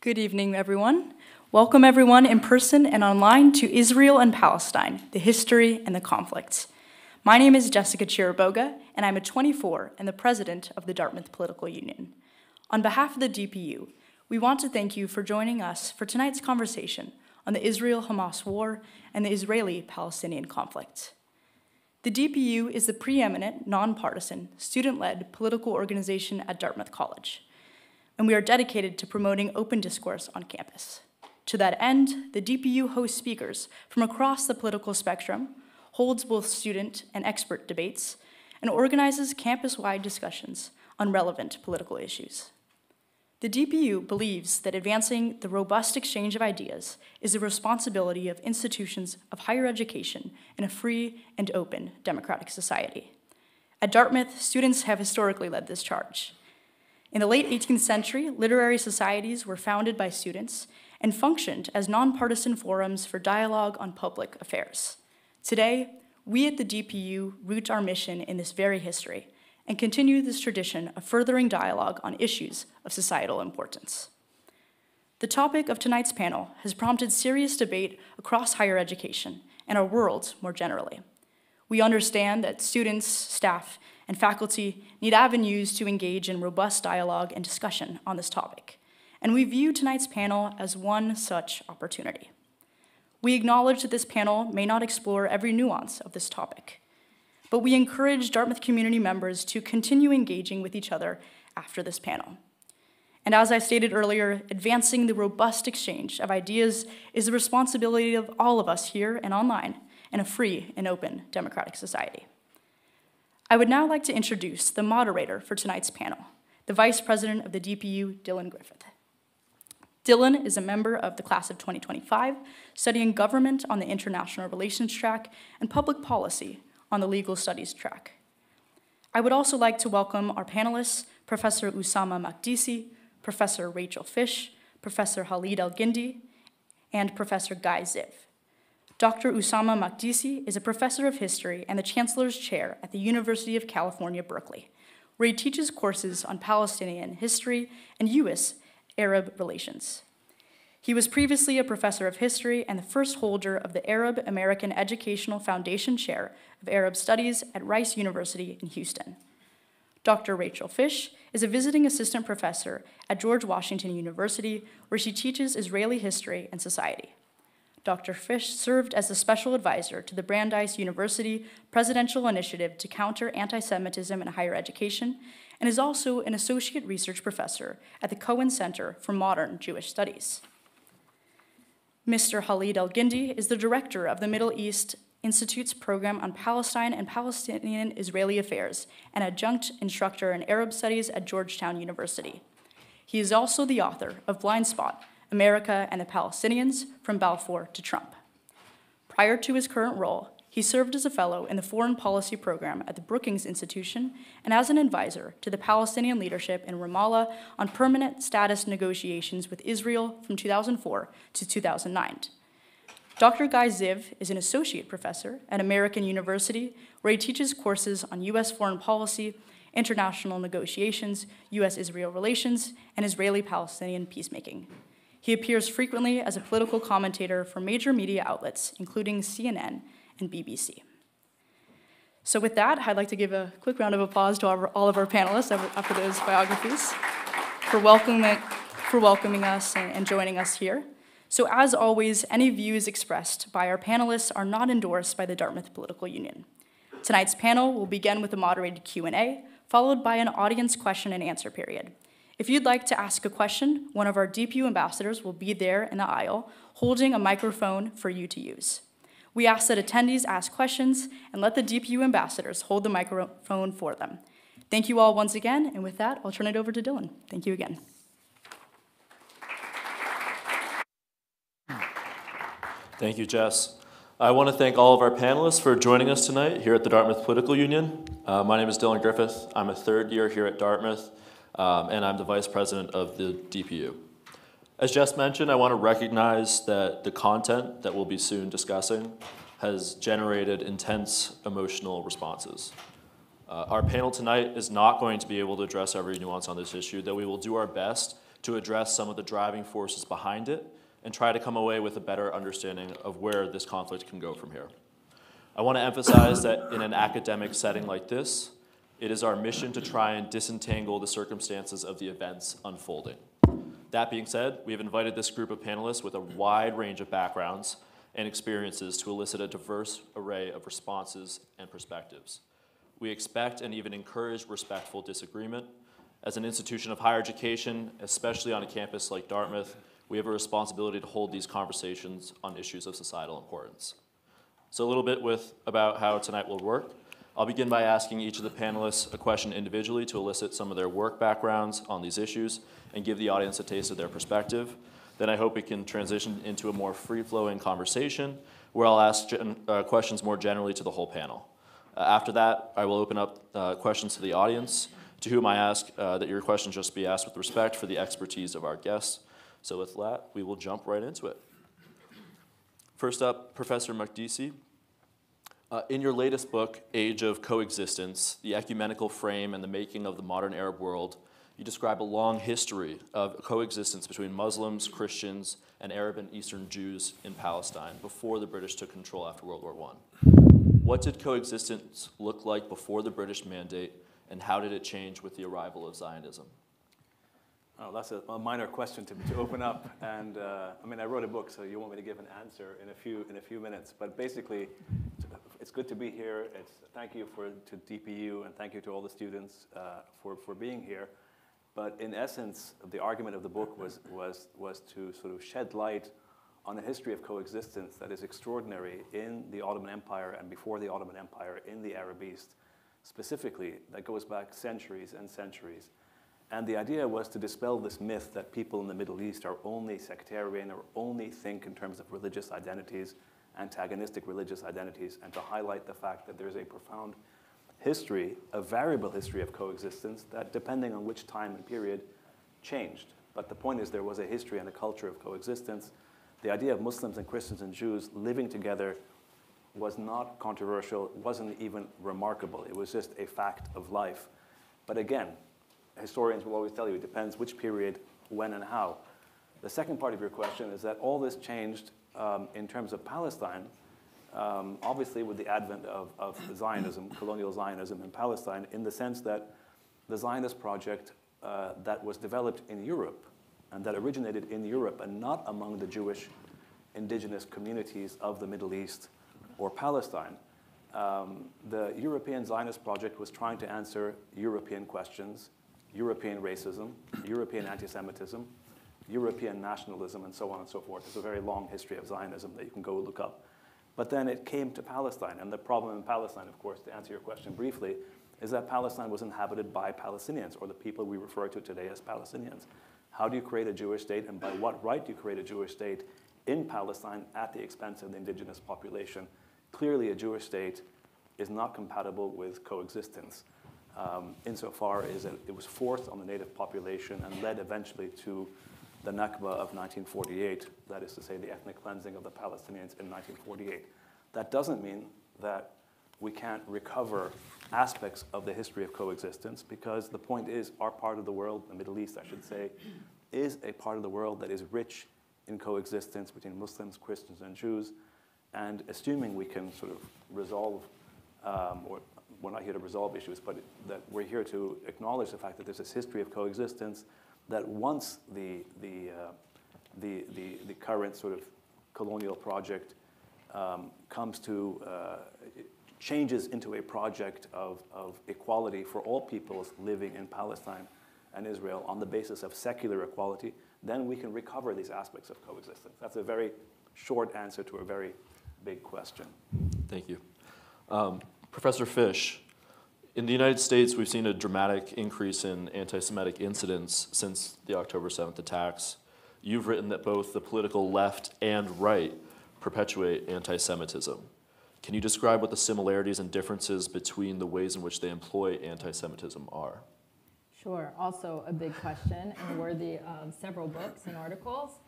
Good evening, everyone. Welcome, everyone, in person and online to Israel and Palestine, the history and the conflicts. My name is Jessica Chiriboga, and I'm a 24 and the president of the Dartmouth Political Union. On behalf of the DPU, we want to thank you for joining us for tonight's conversation on the Israel Hamas war and the Israeli Palestinian conflict. The DPU is the preeminent, nonpartisan, student led political organization at Dartmouth College, and we are dedicated to promoting open discourse on campus. To that end, the DPU hosts speakers from across the political spectrum, holds both student and expert debates, and organizes campus wide discussions on relevant political issues. The DPU believes that advancing the robust exchange of ideas is the responsibility of institutions of higher education in a free and open democratic society. At Dartmouth, students have historically led this charge. In the late 18th century, literary societies were founded by students and functioned as nonpartisan forums for dialogue on public affairs. Today, we at the DPU root our mission in this very history and continue this tradition of furthering dialogue on issues of societal importance. The topic of tonight's panel has prompted serious debate across higher education and our world more generally. We understand that students, staff, and faculty need avenues to engage in robust dialogue and discussion on this topic, and we view tonight's panel as one such opportunity. We acknowledge that this panel may not explore every nuance of this topic, but we encourage Dartmouth community members to continue engaging with each other after this panel. And as I stated earlier, advancing the robust exchange of ideas is the responsibility of all of us here and online in a free and open democratic society. I would now like to introduce the moderator for tonight's panel, the Vice President of the DPU, Dylan Griffith. Dylan is a member of the class of 2025, studying government on the international relations track and public policy on the legal studies track. I would also like to welcome our panelists, Professor Ussama Makdisi, Professor Rachel Fish, Professor Khaled Elgindy, and Professor Guy Ziv. Dr. Ussama Makdisi is a professor of history and the Chancellor's Chair at the University of California, Berkeley, where he teaches courses on Palestinian history and U.S. Arab relations. He was previously a professor of history and the first holder of the Arab American Educational Foundation Chair of Arab Studies at Rice University in Houston. Dr. Rachel Fish is a visiting assistant professor at George Washington University, where she teaches Israeli history and society. Dr. Fish served as the special advisor to the Brandeis University Presidential Initiative to Counter Anti Semitism in Higher Education and is also an associate research professor at the Cohen Center for Modern Jewish Studies. Mr. Khaled Elgindy is the director of the Middle East Institute's program on Palestine and Palestinian Israeli affairs and adjunct instructor in Arab studies at Georgetown University. He is also the author of Blind Spot America and the Palestinians from Balfour to Trump. Prior to his current role, he served as a fellow in the Foreign Policy Program at the Brookings Institution and as an advisor to the Palestinian leadership in Ramallah on permanent status negotiations with Israel from 2004 to 2009. Dr. Guy Ziv is an associate professor at American University, where he teaches courses on U.S. foreign policy, international negotiations, U.S. Israel relations, and Israeli Palestinian peacemaking. He appears frequently as a political commentator for major media outlets, including CNN and BBC. So with that, I'd like to give a quick round of applause to all of our panelists after those biographies for welcoming, for welcoming us and joining us here. So as always, any views expressed by our panelists are not endorsed by the Dartmouth Political Union. Tonight's panel will begin with a moderated Q&A, followed by an audience question and answer period. If you'd like to ask a question, one of our DPU ambassadors will be there in the aisle, holding a microphone for you to use. We ask that attendees ask questions and let the DPU ambassadors hold the microphone for them. Thank you all once again, and with that, I'll turn it over to Dylan. Thank you again. Thank you, Jess. I want to thank all of our panelists for joining us tonight here at the Dartmouth Political Union. Uh, my name is Dylan Griffith. I'm a third year here at Dartmouth, um, and I'm the vice president of the DPU. As Jess mentioned, I want to recognize that the content that we'll be soon discussing has generated intense emotional responses. Uh, our panel tonight is not going to be able to address every nuance on this issue, though we will do our best to address some of the driving forces behind it and try to come away with a better understanding of where this conflict can go from here. I want to emphasize that in an academic setting like this, it is our mission to try and disentangle the circumstances of the events unfolding. That being said, we have invited this group of panelists with a wide range of backgrounds and experiences to elicit a diverse array of responses and perspectives. We expect and even encourage respectful disagreement. As an institution of higher education, especially on a campus like Dartmouth, we have a responsibility to hold these conversations on issues of societal importance. So a little bit with about how tonight will work. I'll begin by asking each of the panelists a question individually to elicit some of their work backgrounds on these issues and give the audience a taste of their perspective. Then I hope we can transition into a more free-flowing conversation where I'll ask uh, questions more generally to the whole panel. Uh, after that, I will open up uh, questions to the audience, to whom I ask uh, that your questions just be asked with respect for the expertise of our guests. So with that, we will jump right into it. First up, Professor Makdisi. Uh, in your latest book, Age of Coexistence, The Ecumenical Frame and the Making of the Modern Arab World, you describe a long history of coexistence between Muslims, Christians, and Arab and Eastern Jews in Palestine before the British took control after World War I. What did coexistence look like before the British mandate, and how did it change with the arrival of Zionism? Oh, that's a, a minor question to, to open up. And uh, I mean, I wrote a book, so you want me to give an answer in a few, in a few minutes. But basically, it's good to be here. It's, thank you for, to DPU, and thank you to all the students uh, for, for being here. But in essence, the argument of the book was, was, was to sort of shed light on a history of coexistence that is extraordinary in the Ottoman Empire and before the Ottoman Empire in the Arab East, specifically, that goes back centuries and centuries. And the idea was to dispel this myth that people in the Middle East are only sectarian or only think in terms of religious identities, antagonistic religious identities, and to highlight the fact that there's a profound history, a variable history of coexistence that, depending on which time and period, changed. But the point is, there was a history and a culture of coexistence. The idea of Muslims and Christians and Jews living together was not controversial, wasn't even remarkable. It was just a fact of life. But again, historians will always tell you it depends which period, when, and how. The second part of your question is that all this changed um, in terms of Palestine um, obviously with the advent of, of Zionism, colonial Zionism in Palestine, in the sense that the Zionist project uh, that was developed in Europe and that originated in Europe and not among the Jewish indigenous communities of the Middle East or Palestine. Um, the European Zionist project was trying to answer European questions, European racism, European anti Semitism, European nationalism, and so on and so forth. There's a very long history of Zionism that you can go look up. But then it came to Palestine. And the problem in Palestine, of course, to answer your question briefly, is that Palestine was inhabited by Palestinians, or the people we refer to today as Palestinians. How do you create a Jewish state, and by what right do you create a Jewish state in Palestine at the expense of the indigenous population? Clearly, a Jewish state is not compatible with coexistence, um, insofar as it was forced on the native population and led eventually to the Nakba of 1948, that is to say, the ethnic cleansing of the Palestinians in 1948. That doesn't mean that we can't recover aspects of the history of coexistence because the point is our part of the world, the Middle East, I should say, is a part of the world that is rich in coexistence between Muslims, Christians, and Jews. And assuming we can sort of resolve, um, or we're not here to resolve issues, but that we're here to acknowledge the fact that there's this history of coexistence that once the, the, uh, the, the, the, current sort of colonial project um, comes to, uh, changes into a project of, of equality for all peoples living in Palestine and Israel on the basis of secular equality, then we can recover these aspects of coexistence. That's a very short answer to a very big question. Thank you. Um, Professor Fish, in the United States, we've seen a dramatic increase in anti Semitic incidents since the October 7th attacks. You've written that both the political left and right perpetuate anti Semitism. Can you describe what the similarities and differences between the ways in which they employ anti Semitism are? Sure, also a big question and worthy of several books and articles.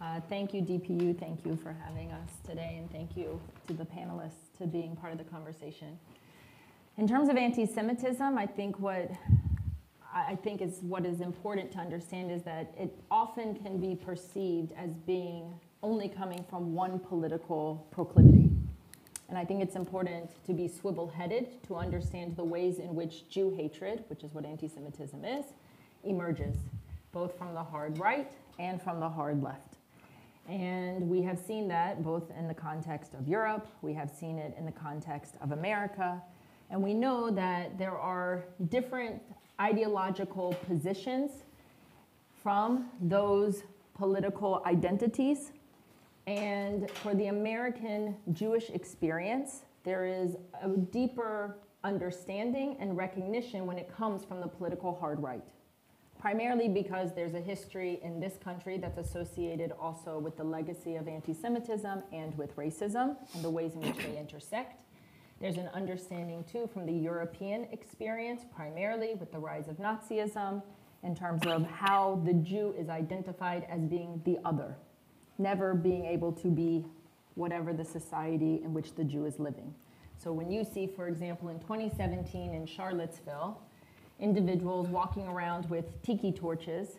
Uh, thank you, DPU. Thank you for having us today, and thank you to the panelists to being part of the conversation. In terms of anti Semitism, I think what I think is what is important to understand is that it often can be perceived as being only coming from one political proclivity. And I think it's important to be swivel headed to understand the ways in which Jew hatred, which is what anti Semitism is, emerges, both from the hard right and from the hard left. And we have seen that both in the context of Europe, we have seen it in the context of America, and we know that there are different ideological positions from those political identities. And for the American Jewish experience, there is a deeper understanding and recognition when it comes from the political hard right. Primarily because there's a history in this country that's associated also with the legacy of anti Semitism and with racism and the ways in which they intersect. There's an understanding, too, from the European experience, primarily with the rise of Nazism, in terms of how the Jew is identified as being the other, never being able to be whatever the society in which the Jew is living. So when you see, for example, in 2017 in Charlottesville, individuals walking around with tiki torches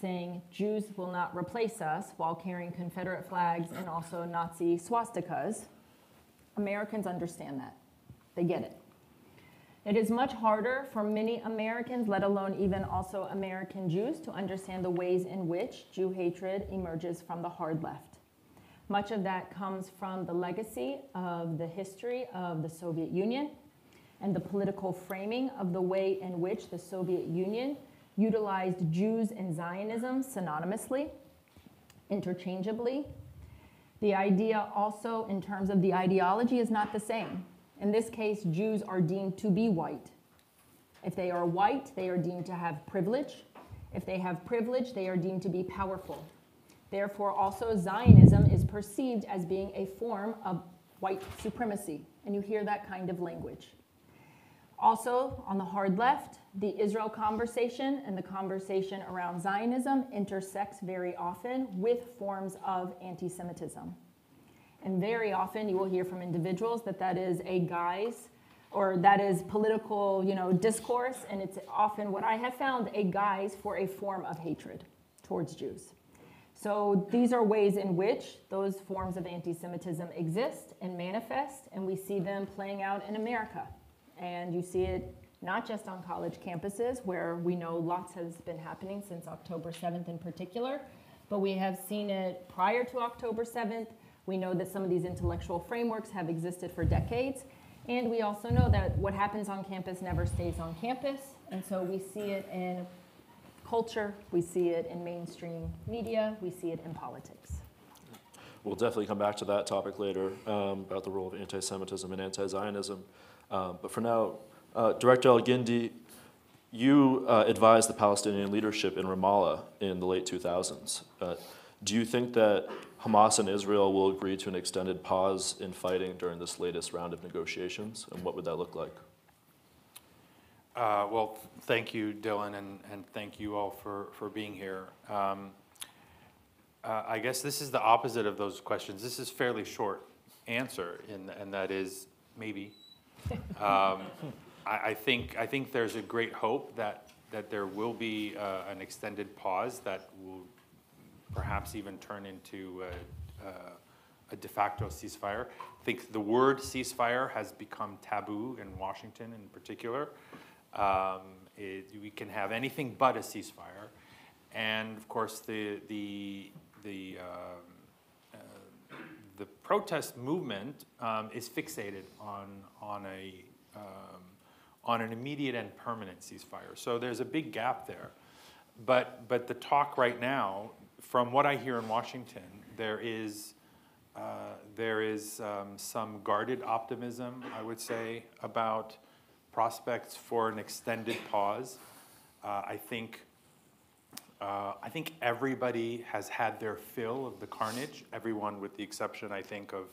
saying Jews will not replace us while carrying Confederate flags and also Nazi swastikas, Americans understand that. They get it. It is much harder for many Americans, let alone even also American Jews, to understand the ways in which Jew hatred emerges from the hard left. Much of that comes from the legacy of the history of the Soviet Union and the political framing of the way in which the Soviet Union utilized Jews and Zionism synonymously, interchangeably. The idea also, in terms of the ideology, is not the same. In this case, Jews are deemed to be white. If they are white, they are deemed to have privilege. If they have privilege, they are deemed to be powerful. Therefore, also Zionism is perceived as being a form of white supremacy, and you hear that kind of language. Also, on the hard left, the Israel conversation and the conversation around Zionism intersects very often with forms of anti Semitism. And very often you will hear from individuals that that is a guise or that is political you know, discourse, and it's often what I have found a guise for a form of hatred towards Jews. So these are ways in which those forms of anti Semitism exist and manifest, and we see them playing out in America. And you see it not just on college campuses, where we know lots has been happening since October 7th in particular, but we have seen it prior to October 7th we know that some of these intellectual frameworks have existed for decades. And we also know that what happens on campus never stays on campus. And so we see it in culture, we see it in mainstream media, we see it in politics. We'll definitely come back to that topic later um, about the role of anti Semitism and anti Zionism. Um, but for now, uh, Director Elgindy, you uh, advised the Palestinian leadership in Ramallah in the late 2000s. Uh, do you think that Hamas and Israel will agree to an extended pause in fighting during this latest round of negotiations? And what would that look like? Uh, well, thank you, Dylan, and, and thank you all for, for being here. Um, uh, I guess this is the opposite of those questions. This is fairly short answer, in, and that is maybe. Um, I, I, think I think there's a great hope that that there will be uh, an extended pause that will perhaps even turn into a, a, a de facto ceasefire. I think the word ceasefire has become taboo in Washington in particular. Um, it, we can have anything but a ceasefire. And of course, the, the, the, uh, uh, the protest movement um, is fixated on, on, a, um, on an immediate and permanent ceasefire. So there's a big gap there. But, but the talk right now from what I hear in Washington, there is, uh, there is um, some guarded optimism, I would say, about prospects for an extended pause. Uh, I think uh, I think everybody has had their fill of the carnage, everyone with the exception, I think, of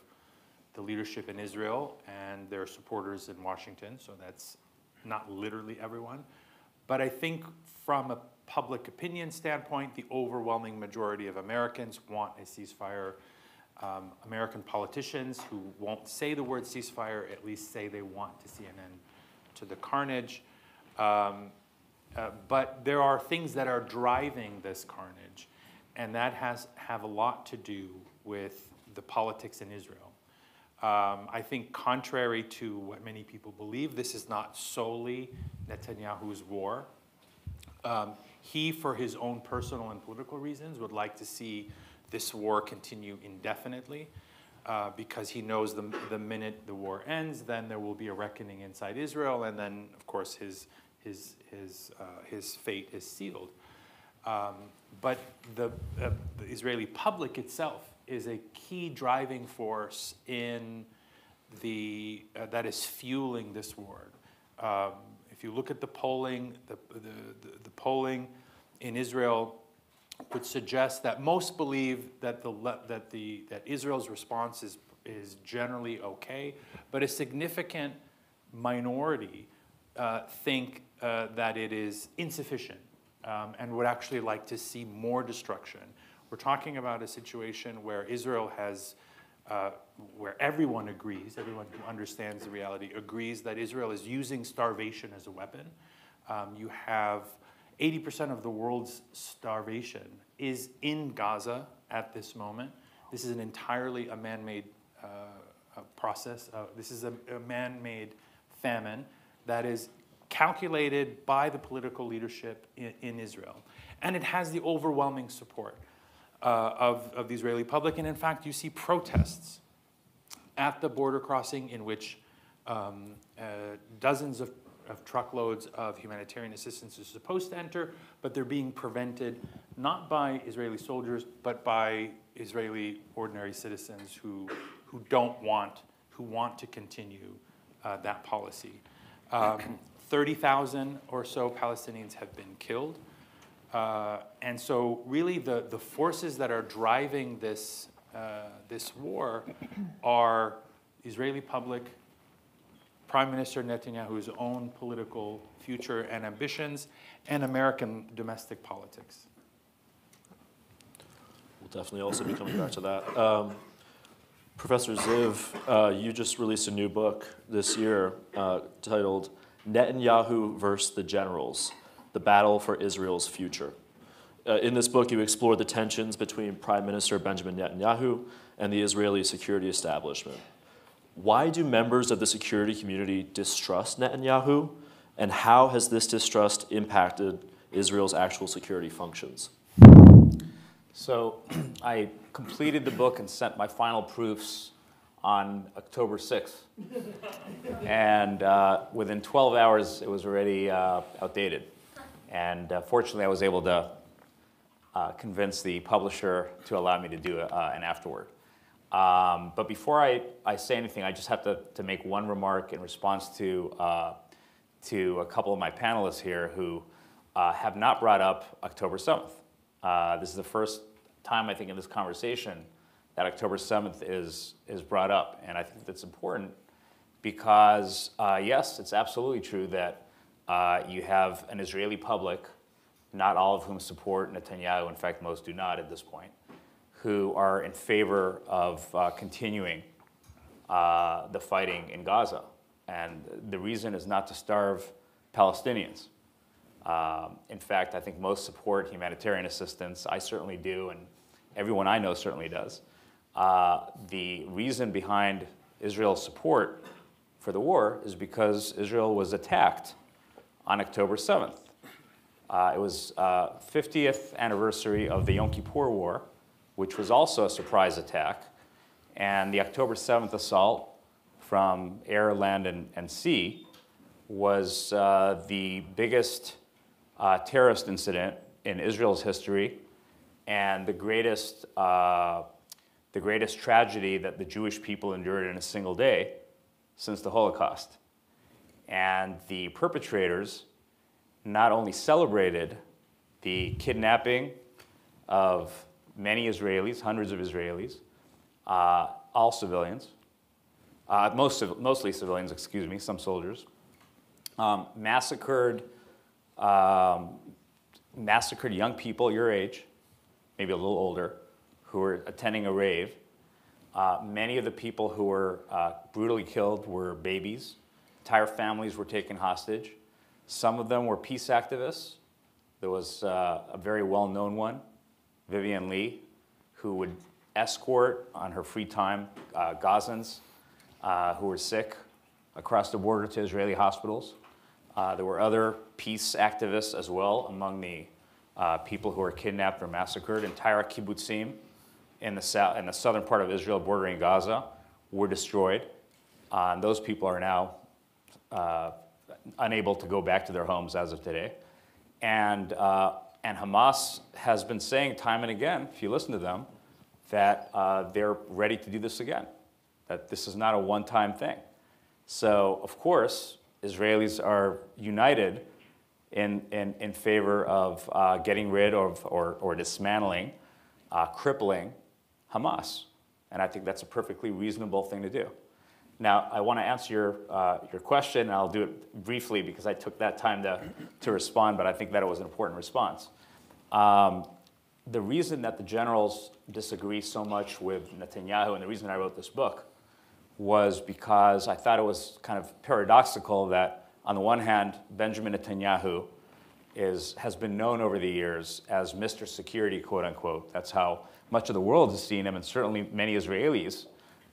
the leadership in Israel and their supporters in Washington, so that's not literally everyone. But I think from a public opinion standpoint, the overwhelming majority of Americans want a ceasefire. Um, American politicians who won't say the word ceasefire at least say they want to see an end to the carnage. Um, Uh, but there are things that are driving this carnage, and that has have a lot to do with the politics in Israel. Um, I think, contrary to what many people believe, this is not solely Netanyahu's war. Um, he, for his own personal and political reasons, would like to see this war continue indefinitely uh, because he knows the, the minute the war ends, then there will be a reckoning inside Israel, and then, of course, his, his, his, uh, his fate is sealed. Um, but the, uh, the Israeli public itself is a key driving force in the, uh, that is fueling this war. Um, if you look at the polling, the, the, the, polling in Israel would suggest that most believe that, the, that, the, that Israel's response is, is generally okay, but a significant minority uh, think uh, that it is insufficient um, and would actually like to see more destruction. We're talking about a situation where Israel has, uh, where everyone agrees, everyone who understands the reality agrees that Israel is using starvation as a weapon. Um, you have 80% of the world's starvation is in Gaza at this moment. This is an entirely a man made uh, process. Uh, this is a, a man made famine that is calculated by the political leadership in, in Israel. And it has the overwhelming support uh, of, of the Israeli public. And in fact, you see protests at the border crossing in which um, uh, dozens of of truckloads of humanitarian assistance is supposed to enter, but they're being prevented not by Israeli soldiers, but by Israeli ordinary citizens who, who don't want, who want to continue uh, that policy. Um, 30,000 or so Palestinians have been killed. Uh, and so really the, the forces that are driving this, uh, this war are Israeli public Prime Minister Netanyahu's own political future and ambitions, and American domestic politics. We'll definitely also be coming back to that. Um, Professor Ziv, uh, you just released a new book this year uh, titled Netanyahu versus the Generals The Battle for Israel's Future. Uh, in this book, you explore the tensions between Prime Minister Benjamin Netanyahu and the Israeli security establishment. Why do members of the security community distrust Netanyahu, and how has this distrust impacted Israel's actual security functions? So I completed the book and sent my final proofs on October 6th. and uh, within 12 hours, it was already uh, outdated. And uh, fortunately, I was able to uh, convince the publisher to allow me to do uh, an afterword. Um, but before I, I say anything, I just have to, to make one remark in response to, uh, to a couple of my panelists here who uh, have not brought up October 7th. Uh, this is the first time, I think, in this conversation that October 7th is, is brought up. And I think that's important because, yes, it's absolutely true that uh, you have an Israeli public, not all of whom support Netanyahu. In fact, most do not at this point who are in favor of uh, continuing uh, the fighting in Gaza. And the reason is not to starve Palestinians. Um, in fact, I think most support humanitarian assistance. I certainly do, and everyone I know certainly does. Uh, the reason behind Israel's support for the war is because Israel was attacked on October 7th. Uh, it was 50th uh, anniversary of the Yom Kippur War, which was also a surprise attack. And the October 7th assault from air, land, and, and sea was uh, the biggest uh, terrorist incident in Israel's history and the greatest, uh, the greatest tragedy that the Jewish people endured in a single day since the Holocaust. And the perpetrators not only celebrated the kidnapping of many Israelis, hundreds of Israelis, uh, all civilians, uh, most, mostly civilians, excuse me, some soldiers, um, massacred, um, massacred young people your age, maybe a little older, who were attending a rave. Uh, many of the people who were uh, brutally killed were babies. Entire families were taken hostage. Some of them were peace activists. There was uh, a very well known one, Vivian Lee, who would escort on her free time uh, Gazans uh, who were sick across the border to Israeli hospitals. Uh, there were other peace activists as well among the uh, people who were kidnapped or massacred. Entire kibbutzim in the, south, in the southern part of Israel bordering Gaza were destroyed. Uh, and those people are now uh, unable to go back to their homes as of today. And, uh, and Hamas has been saying time and again, if you listen to them, that uh, they're ready to do this again, that this is not a one time thing. So, of course, Israelis are united in, in, in favor of uh, getting rid of or, or dismantling, uh, crippling Hamas. And I think that's a perfectly reasonable thing to do. Now, I want to answer your, uh, your question, and I'll do it briefly because I took that time to, to respond, but I think that it was an important response. Um, the reason that the generals disagree so much with Netanyahu, and the reason I wrote this book, was because I thought it was kind of paradoxical that, on the one hand, Benjamin Netanyahu is, has been known over the years as Mr. Security, quote unquote. That's how much of the world has seen him, and certainly many Israelis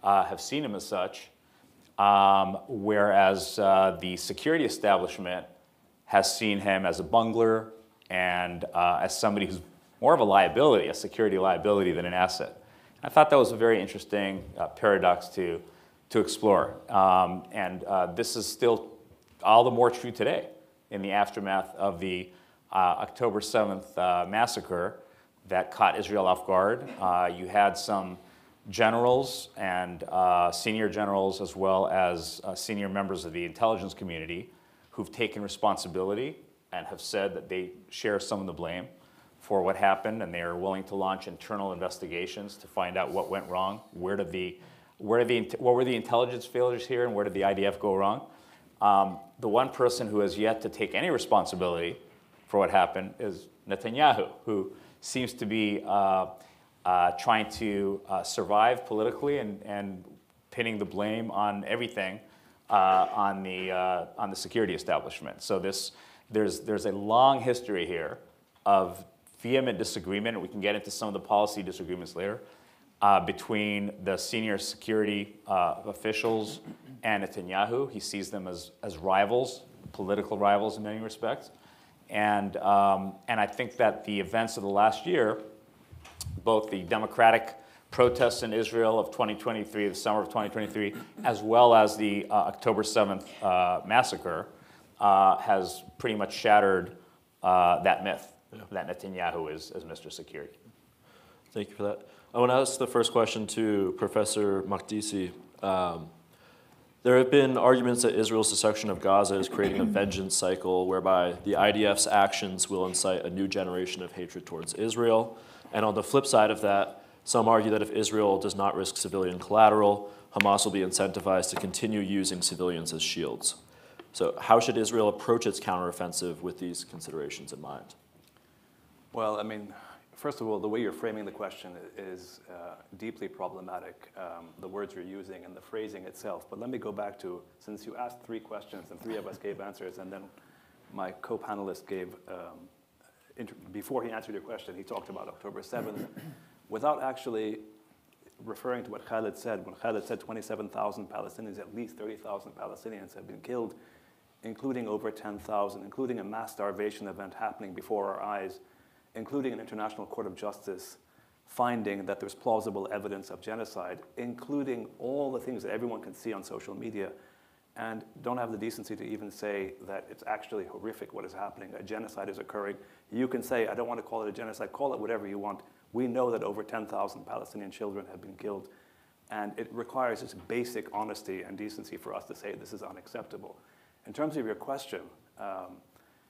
uh, have seen him as such. Um, whereas uh, the security establishment has seen him as a bungler and uh, as somebody who's more of a liability, a security liability than an asset. I thought that was a very interesting uh, paradox to, to explore. Um, and uh, this is still all the more true today in the aftermath of the uh, October 7th uh, massacre that caught Israel off guard. You had some generals and uh, senior generals, as well as senior members of the intelligence community, who've taken responsibility and have said that they share some of the blame for what happened, and they are willing to launch internal investigations to find out what went wrong. Where did the, where did the, what were the intelligence failures here, and where did the IDF go wrong? Um, the one person who has yet to take any responsibility for what happened is Netanyahu, who seems to be uh, uh, trying to uh, survive politically and, and pinning the blame on everything uh, on, the, uh, on the security establishment. So this, there's, there's a long history here of vehement disagreement, we can get into some of the policy disagreements later, uh, between the senior security uh, officials and Netanyahu. He sees them as, as rivals, political rivals in many respects. And, um, and I think that the events of the last year, both the democratic protests in Israel of 2023, the summer of 2023, as well as the uh, October 7th uh, massacre, uh, has pretty much shattered uh, that myth yeah. that Netanyahu is as Mr. Security. Thank you for that. I want to ask the first question to Professor Makdisi. Um, there have been arguments that Israel's destruction of Gaza is creating a vengeance cycle whereby the IDF's actions will incite a new generation of hatred towards Israel. And on the flip side of that, some argue that if Israel does not risk civilian collateral, Hamas will be incentivized to continue using civilians as shields. So, how should Israel approach its counteroffensive with these considerations in mind? Well, I mean, first of all, the way you're framing the question is uh, deeply problematic, um, the words you're using and the phrasing itself. But let me go back to since you asked three questions and three of us gave answers, and then my co panelist gave, um, before he answered your question, he talked about October 7th without actually referring to what Khaled said. When Khaled said 27,000 Palestinians, at least 30,000 Palestinians have been killed, including over 10,000, including a mass starvation event happening before our eyes including an International Court of Justice finding that there's plausible evidence of genocide, including all the things that everyone can see on social media, and don't have the decency to even say that it's actually horrific what is happening, a genocide is occurring. You can say, I don't want to call it a genocide, call it whatever you want. We know that over 10,000 Palestinian children have been killed, and it requires this basic honesty and decency for us to say this is unacceptable. In terms of your question, um,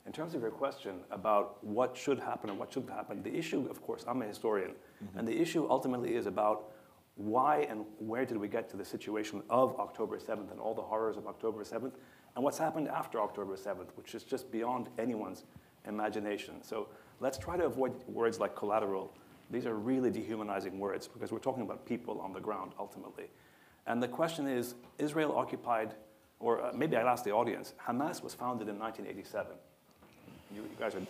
in terms of your question about what should happen and what shouldn't happen, the issue, of course, I'm a historian, mm-hmm. and the issue ultimately is about why and where did we get to the situation of October 7th and all the horrors of October 7th, and what's happened after October 7th, which is just beyond anyone's imagination. So let's try to avoid words like collateral. These are really dehumanizing words because we're talking about people on the ground ultimately. And the question is Israel occupied or uh, maybe I'll ask the audience. Hamas was founded in 1987. You, you guys are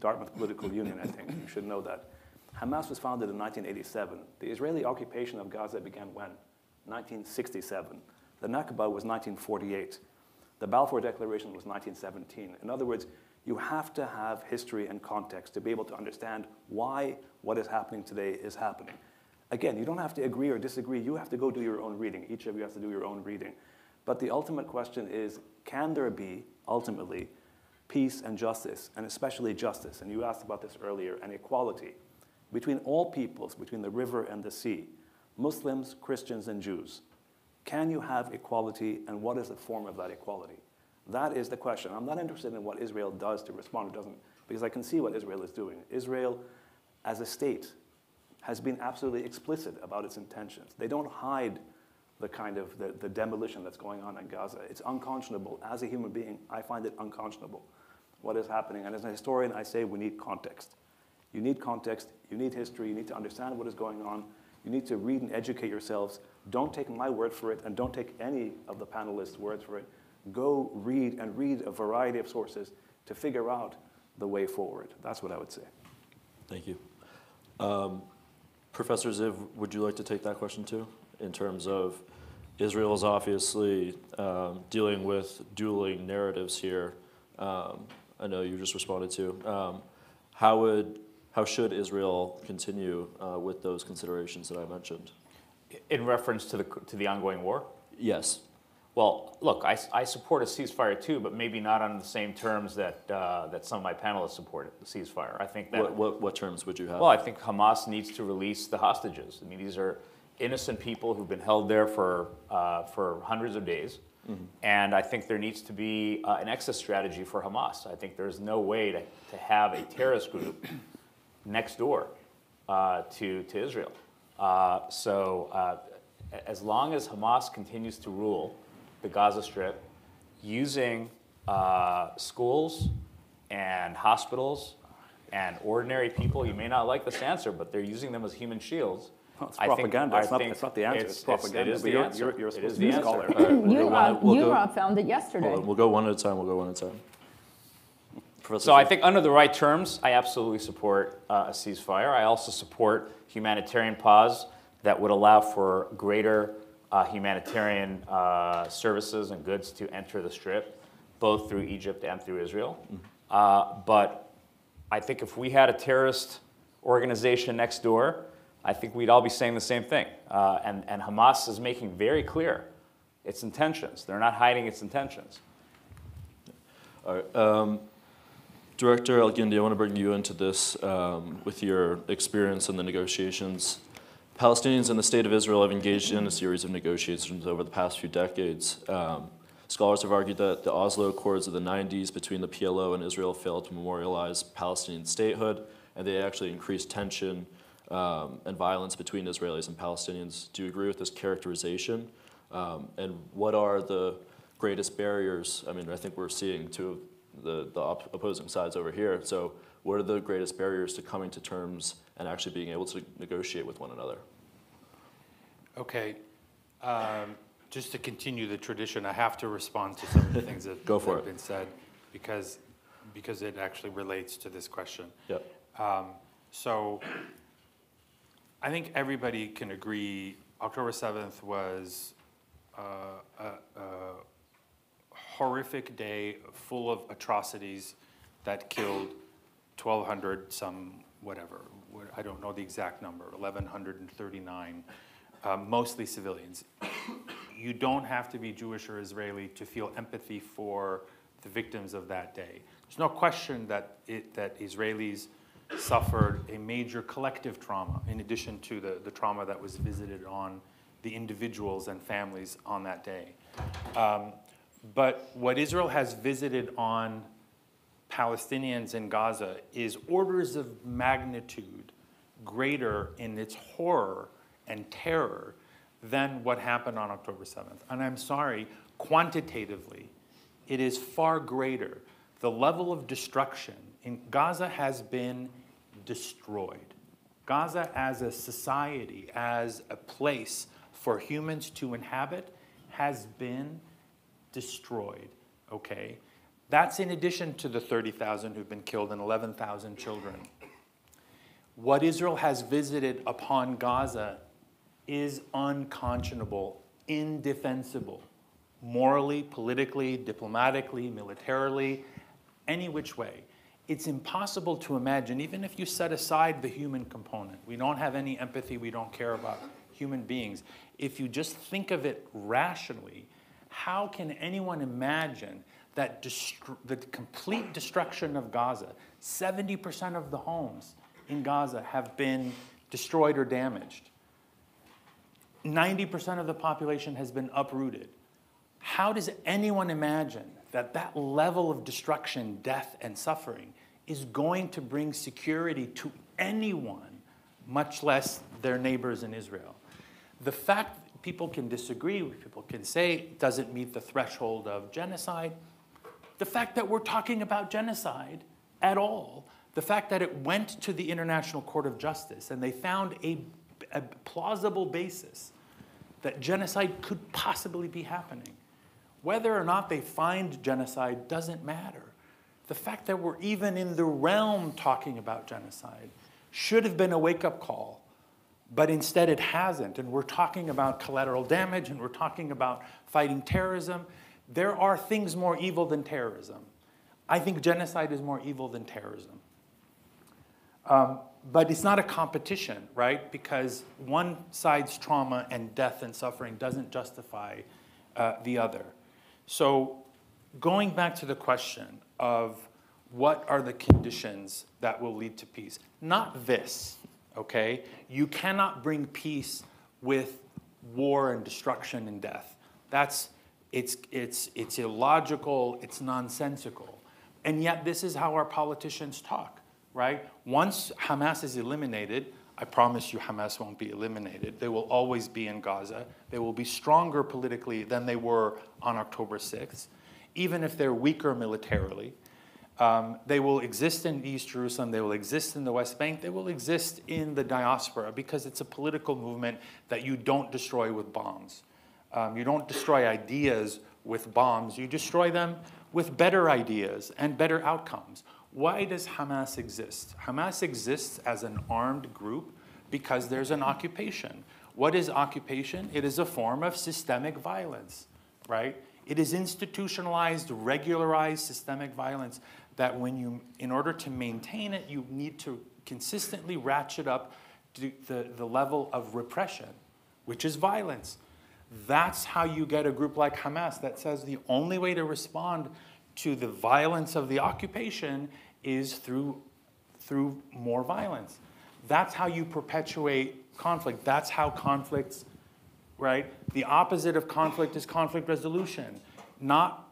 Dartmouth Political Union, I think. You should know that. Hamas was founded in 1987. The Israeli occupation of Gaza began when? 1967. The Nakba was 1948. The Balfour Declaration was 1917. In other words, you have to have history and context to be able to understand why what is happening today is happening. Again, you don't have to agree or disagree. You have to go do your own reading. Each of you has to do your own reading. But the ultimate question is can there be, ultimately, peace and justice, and especially justice? And you asked about this earlier, and equality between all peoples, between the river and the sea, Muslims, Christians, and Jews. Can you have equality, and what is the form of that equality? That is the question. I'm not interested in what Israel does to respond or doesn't, because I can see what Israel is doing. Israel, as a state, has been absolutely explicit about its intentions. They don't hide the kind of the, the demolition that's going on in Gaza. It's unconscionable. As a human being, I find it unconscionable what is happening. And as a historian, I say we need context. You need context, you need history, you need to understand what is going on, you need to read and educate yourselves. Don't take my word for it, and don't take any of the panelists' words for it. Go read and read a variety of sources to figure out the way forward. That's what I would say. Thank you. Um, Professor Ziv, would you like to take that question too? In terms of Israel is obviously um, dealing with dueling narratives here. Um, I know you just responded to. Um, how would how should Israel continue uh, with those considerations that I mentioned? In reference to the, to the ongoing war? Yes. Well, look, I, I support a ceasefire too, but maybe not on the same terms that, uh, that some of my panelists support the ceasefire. I think that. What, what, what terms would you have? Well, I think Hamas needs to release the hostages. I mean, these are innocent people who've been held there for, uh, for hundreds of days. Mm-hmm. And I think there needs to be uh, an exit strategy for Hamas. I think there's no way to, to have a terrorist group next door uh, to, to Israel. Uh, so uh, as long as Hamas continues to rule the Gaza Strip using uh, schools and hospitals and ordinary people, you may not like this answer, but they're using them as human shields. Well, it's propaganda. Think, it's, not, it's, not, the answer. It's, it's propaganda. It but you're, you're, you're, supposed to be a scholar. Right, we'll we'll found it yesterday. We'll go one at a time. We'll go one at a time. Professor so I think under the right terms, I absolutely support uh, a ceasefire. I also support humanitarian pause that would allow for greater uh, humanitarian uh, services and goods to enter the Strip, both through Egypt and through Israel. Mm-hmm. but I think if we had a terrorist organization next door, I think we'd all be saying the same thing. Uh, and, and Hamas is making very clear its intentions. They're not hiding its intentions. All right. Um, Director Elgindy, I want to bring you into this um, with your experience in the negotiations. Palestinians and the State of Israel have engaged in a series of negotiations over the past few decades. Um, scholars have argued that the Oslo Accords of the 90s between the PLO and Israel failed to memorialize Palestinian statehood, and they actually increased tension um, and violence between Israelis and Palestinians. Do you agree with this characterization? Um, and what are the greatest barriers? I mean, I think we're seeing two the, the op- opposing sides over here. So, what are the greatest barriers to coming to terms and actually being able to negotiate with one another? Okay. Um, just to continue the tradition, I have to respond to some of the things that, Go for have it. been said because, because it actually relates to this question. Yep. Um, so, I think everybody can agree October 7th was uh, a, a horrific day full of atrocities that killed 1,200 some whatever. I don't know the exact number, 1,139, uh, mostly civilians. you don't have to be Jewish or Israeli to feel empathy for the victims of that day. There's no question that, it, that Israelis suffered a major collective trauma in addition to the, the trauma that was visited on the individuals and families on that day. Um, but what Israel has visited on Palestinians in Gaza is orders of magnitude greater in its horror and terror than what happened on October 7th. And I'm sorry, quantitatively, it is far greater. The level of destruction in Gaza has been destroyed. Gaza as a society, as a place for humans to inhabit, has been destroyed, okay? That's in addition to the 30,000 who've been killed and 11,000 children. What Israel has visited upon Gaza is unconscionable, indefensible, morally, politically, diplomatically, militarily, any which way. It's impossible to imagine, even if you set aside the human component, we don't have any empathy, we don't care about human beings. If you just think of it rationally, how can anyone imagine that the complete destruction of Gaza, 70% of the homes in Gaza have been destroyed or damaged? 90% of the population has been uprooted. How does anyone imagine that that level of destruction, death, and suffering is going to bring security to anyone, much less their neighbors in Israel? The fact people can disagree, people can say it doesn't meet the threshold of genocide, the fact that we're talking about genocide at all, the fact that it went to the International Court of Justice and they found a, a plausible basis that genocide could possibly be happening. Whether or not they find genocide doesn't matter. The fact that we're even in the realm talking about genocide should have been a wake up call, but instead it hasn't. And we're talking about collateral damage and we're talking about fighting terrorism. There are things more evil than terrorism. I think genocide is more evil than terrorism. Um, but it's not a competition, right? Because one side's trauma and death and suffering doesn't justify uh, the other. So, going back to the question of what are the conditions that will lead to peace, not this, okay? You cannot bring peace with war and destruction and death. That's it's it's it's illogical, it's nonsensical. And yet this is how our politicians talk right? Once Hamas is eliminated, I promise you Hamas won't be eliminated. They will always be in Gaza. They will be stronger politically than they were on October 6th, even if they're weaker militarily. Um, they will exist in East Jerusalem, they will exist in the West Bank, they will exist in the diaspora because it's a political movement that you don't destroy with bombs. Um, you don't destroy ideas with bombs, you destroy them with better ideas and better outcomes. Why does Hamas exist? Hamas exists as an armed group because there's an occupation. What is occupation? It is a form of systemic violence, right? It is institutionalized, regularized systemic violence that when you, in order to maintain it, you need to consistently ratchet up the, the level of repression, which is violence. That's how you get a group like Hamas that says the only way to respond to the violence of the occupation is through, through more violence. That's how you perpetuate conflict. That's how conflicts, right? The opposite of conflict is conflict resolution, not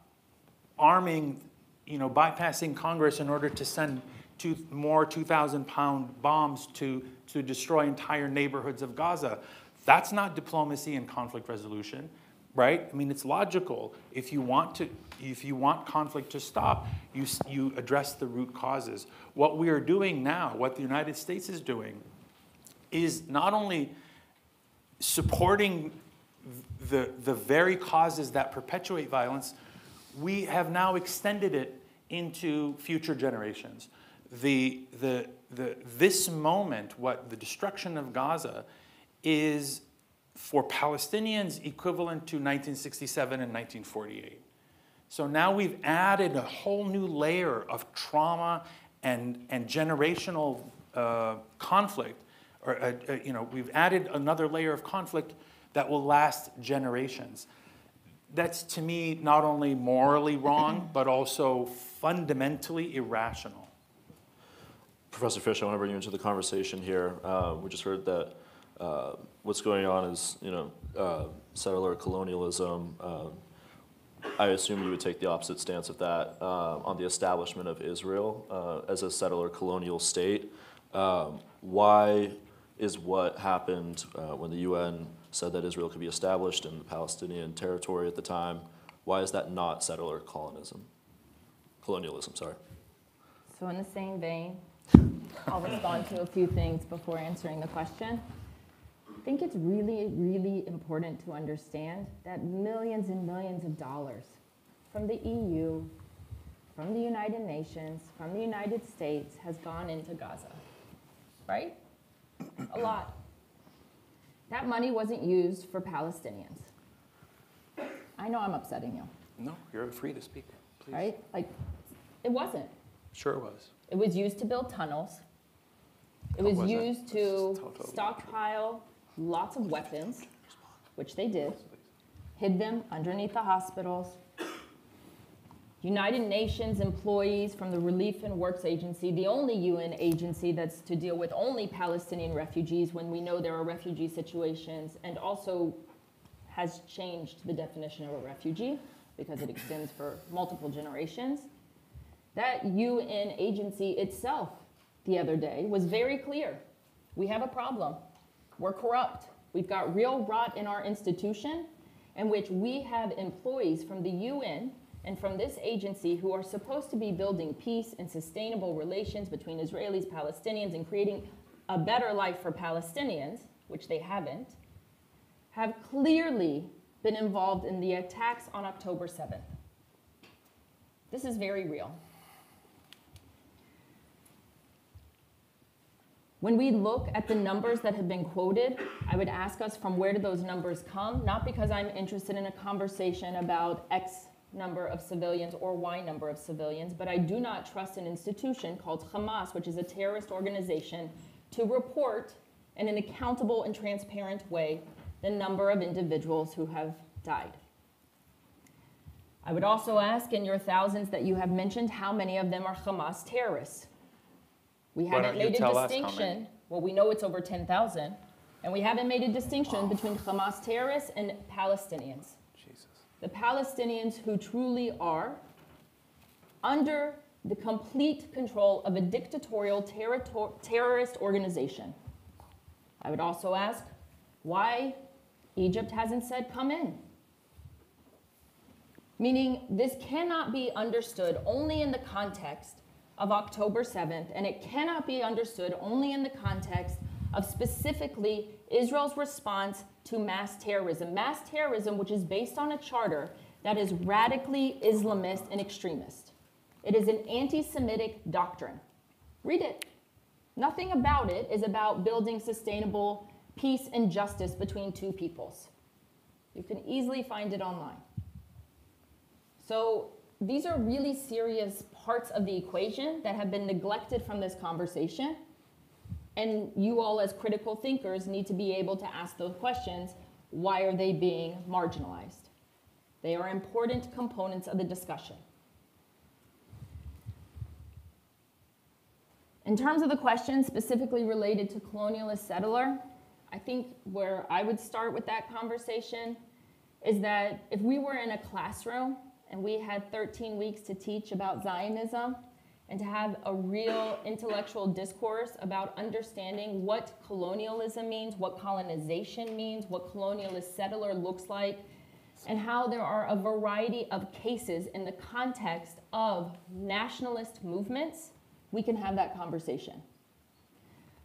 arming, you know, bypassing Congress in order to send two, more 2,000 pound bombs to, to destroy entire neighborhoods of Gaza. That's not diplomacy and conflict resolution right? I mean, it's logical. If you want to, if you want conflict to stop, you, you address the root causes. What we are doing now, what the United States is doing, is not only supporting the, the very causes that perpetuate violence, we have now extended it into future generations. The, the, the, this moment, what the destruction of Gaza, is for Palestinians equivalent to 1967 and 1948. So now we've added a whole new layer of trauma and, and generational uh, conflict, or uh, uh, you know, we've added another layer of conflict that will last generations. That's to me not only morally wrong, but also fundamentally irrational. Professor Fish, I want to bring you into the conversation here. Uh, we just heard that uh, what's going on is, you know, uh, settler colonialism. Uh, I assume you would take the opposite stance of that uh, on the establishment of Israel uh, as a settler colonial state. Um, why is what happened when the UN said that Israel could be established in the Palestinian territory at the time, why is that not settler colonism? Colonialism, sorry. So in the same vein, I'll respond to a few things before answering the question I think it's really, really important to understand that millions and millions of dollars from the EU, from the United Nations, from the United States has gone into Gaza, right? A lot. That money wasn't used for Palestinians. I know I'm upsetting you, No, you're free to speak, please. right? Like, it wasn't. Sure it was. It was used to build tunnels. It was was used to totally stockpile lots of weapons, which they did, hid them underneath the hospitals. United Nations employees from the Relief and Works Agency, the only UN agency that's to deal with only Palestinian refugees when we know there are refugee situations, and also has changed the definition of a refugee because it extends for multiple generations. That UN agency itself the other day was very clear. We have a problem. We're corrupt. We've got real rot in our institution, in which we have employees from the UN and from this agency who are supposed to be building peace and sustainable relations between Israelis, Palestinians, and creating a better life for Palestinians, which they haven't, have clearly been involved in the attacks on October 7th. This is very real. When we look at the numbers that have been quoted, I would ask us from where do those numbers come? Not because I'm interested in a conversation about X number of civilians or Y number of civilians, but I do not trust an institution called Hamas, which is a terrorist organization, to report in an accountable and transparent way the number of individuals who have died. I would also ask in your thousands that you have mentioned, how many of them are Hamas terrorists? We haven't made a tell us how many? distinction. Well, we know it's over 10,000, and we haven't made a distinction between Hamas terrorists and Palestinians. The Palestinians who truly are under the complete control of a dictatorial terror- terrorist organization. I would also ask why Egypt hasn't said, come in. Meaning, this cannot be understood only in the context of October 7th, and it cannot be understood only in the context of specifically Israel's response to mass terrorism. Mass terrorism, which is based on a charter that is radically Islamist and extremist. It is an anti Semitic doctrine. Read it. Nothing about it is about building sustainable peace and justice between two peoples. You can easily find it online. So these are really serious parts of the equation that have been neglected from this conversation. And you all, as critical thinkers, need to be able to ask those questions why are they being marginalized? They are important components of the discussion. In terms of the question specifically related to colonialist settler, I think where I would start with that conversation is that if we were in a classroom and we had 13 weeks to teach about Zionism and to have a real intellectual discourse about understanding what colonialism means, what colonization means, what colonialist settler looks like, and how there are a variety of cases in the context of nationalist movements, we can have that conversation.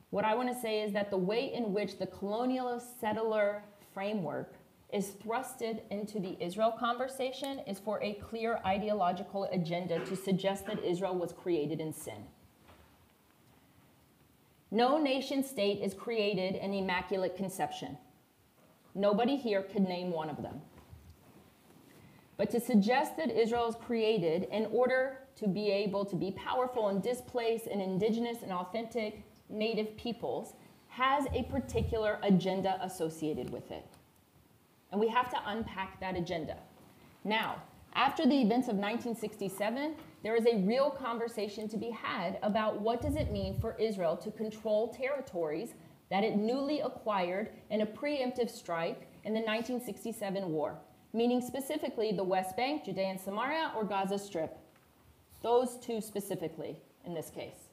What I want to say is that the way in which the colonialist settler framework is thrusted into the Israel conversation is for a clear ideological agenda to suggest that Israel was created in sin. No nation state is created in immaculate conception. Nobody here could name one of them. But to suggest that Israel is created in order to be able to be powerful and displace an indigenous and authentic native peoples has a particular agenda associated with it. And we have to unpack that agenda. Now, after the events of 1967, there is a real conversation to be had about what does it mean for Israel to control territories that it newly acquired in a preemptive strike in the 1967 war, meaning specifically the West Bank, Judea and Samaria, or Gaza Strip. Those two specifically in this case.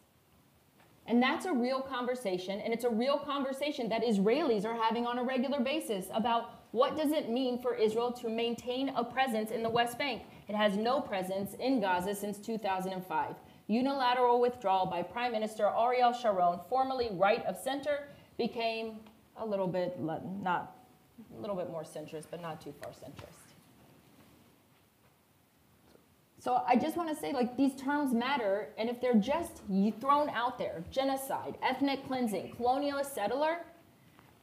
And that's a real conversation, and it's a real conversation that Israelis are having on a regular basis about what does it mean for Israel to maintain a presence in the West Bank? It has no presence in Gaza since 2005. Unilateral withdrawal by Prime Minister Ariel Sharon, formerly right of center, became a little bit not a little bit more centrist, but not too far centrist. So I just want to say, like, these terms matter, and if they're just thrown out there genocide, ethnic cleansing, colonialist settler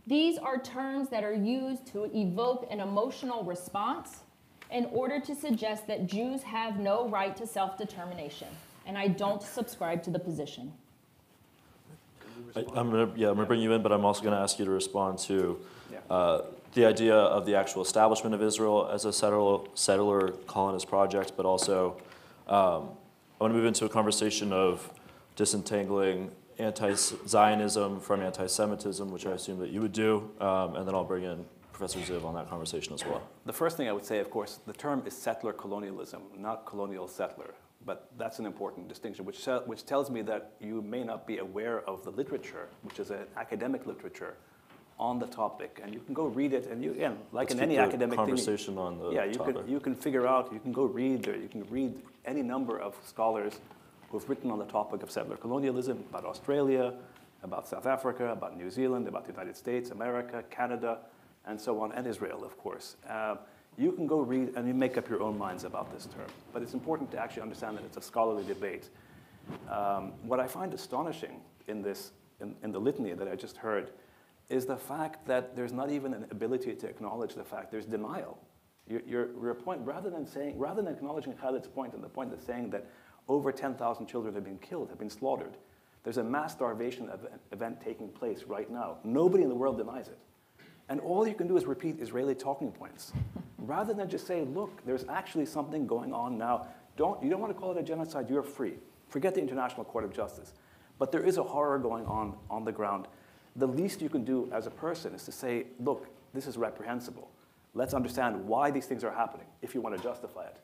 these are terms that are used to evoke an emotional response in order to suggest that Jews have no right to self determination. And I don't subscribe to the position. I, I'm gonna, yeah, I'm gonna bring you in, but I'm also gonna ask you to respond to uh, the idea of the actual establishment of Israel as a settler, settler colonist project, but also um, I want to move into a conversation of disentangling anti-Zionism from anti-Semitism, which I assume that you would do, um, and then I'll bring in Professor Ziv on that conversation as well. The first thing I would say, of course, the term is settler colonialism, not colonial settler. But that's an important distinction, which, which tells me that you may not be aware of the literature, which is an academic literature, on the topic. And you can go read it, and you, again, like Let's in any academic thing, conversation on the yeah, you topic. can, you can figure out, you can go read there, you can read any number of scholars who've written on the topic of settler colonialism, about Australia, about South Africa, about New Zealand, about the United States, America, Canada, and so on, and Israel, of course. Uh, you can go read and you make up your own minds about this term. But it's important to actually understand that it's a scholarly debate. Um, what I find astonishing in this, in, in the litany that I just heard, is the fact that there's not even an ability to acknowledge the fact there's denial. Your, your, your point, rather than saying, rather than acknowledging Khaled's point and the point that's saying that over 10,000 children have been killed, have been slaughtered, there's a mass starvation event, taking place right now. Nobody in the world denies it. And all you can do is repeat Israeli talking points. Rather than just say, look, there's actually something going on now. Don't, you don't want to call it a genocide, you're free. Forget the International Court of Justice. But there is a horror going on on the ground. The least you can do as a person is to say, look, this is reprehensible. Let's understand why these things are happening if you want to justify it.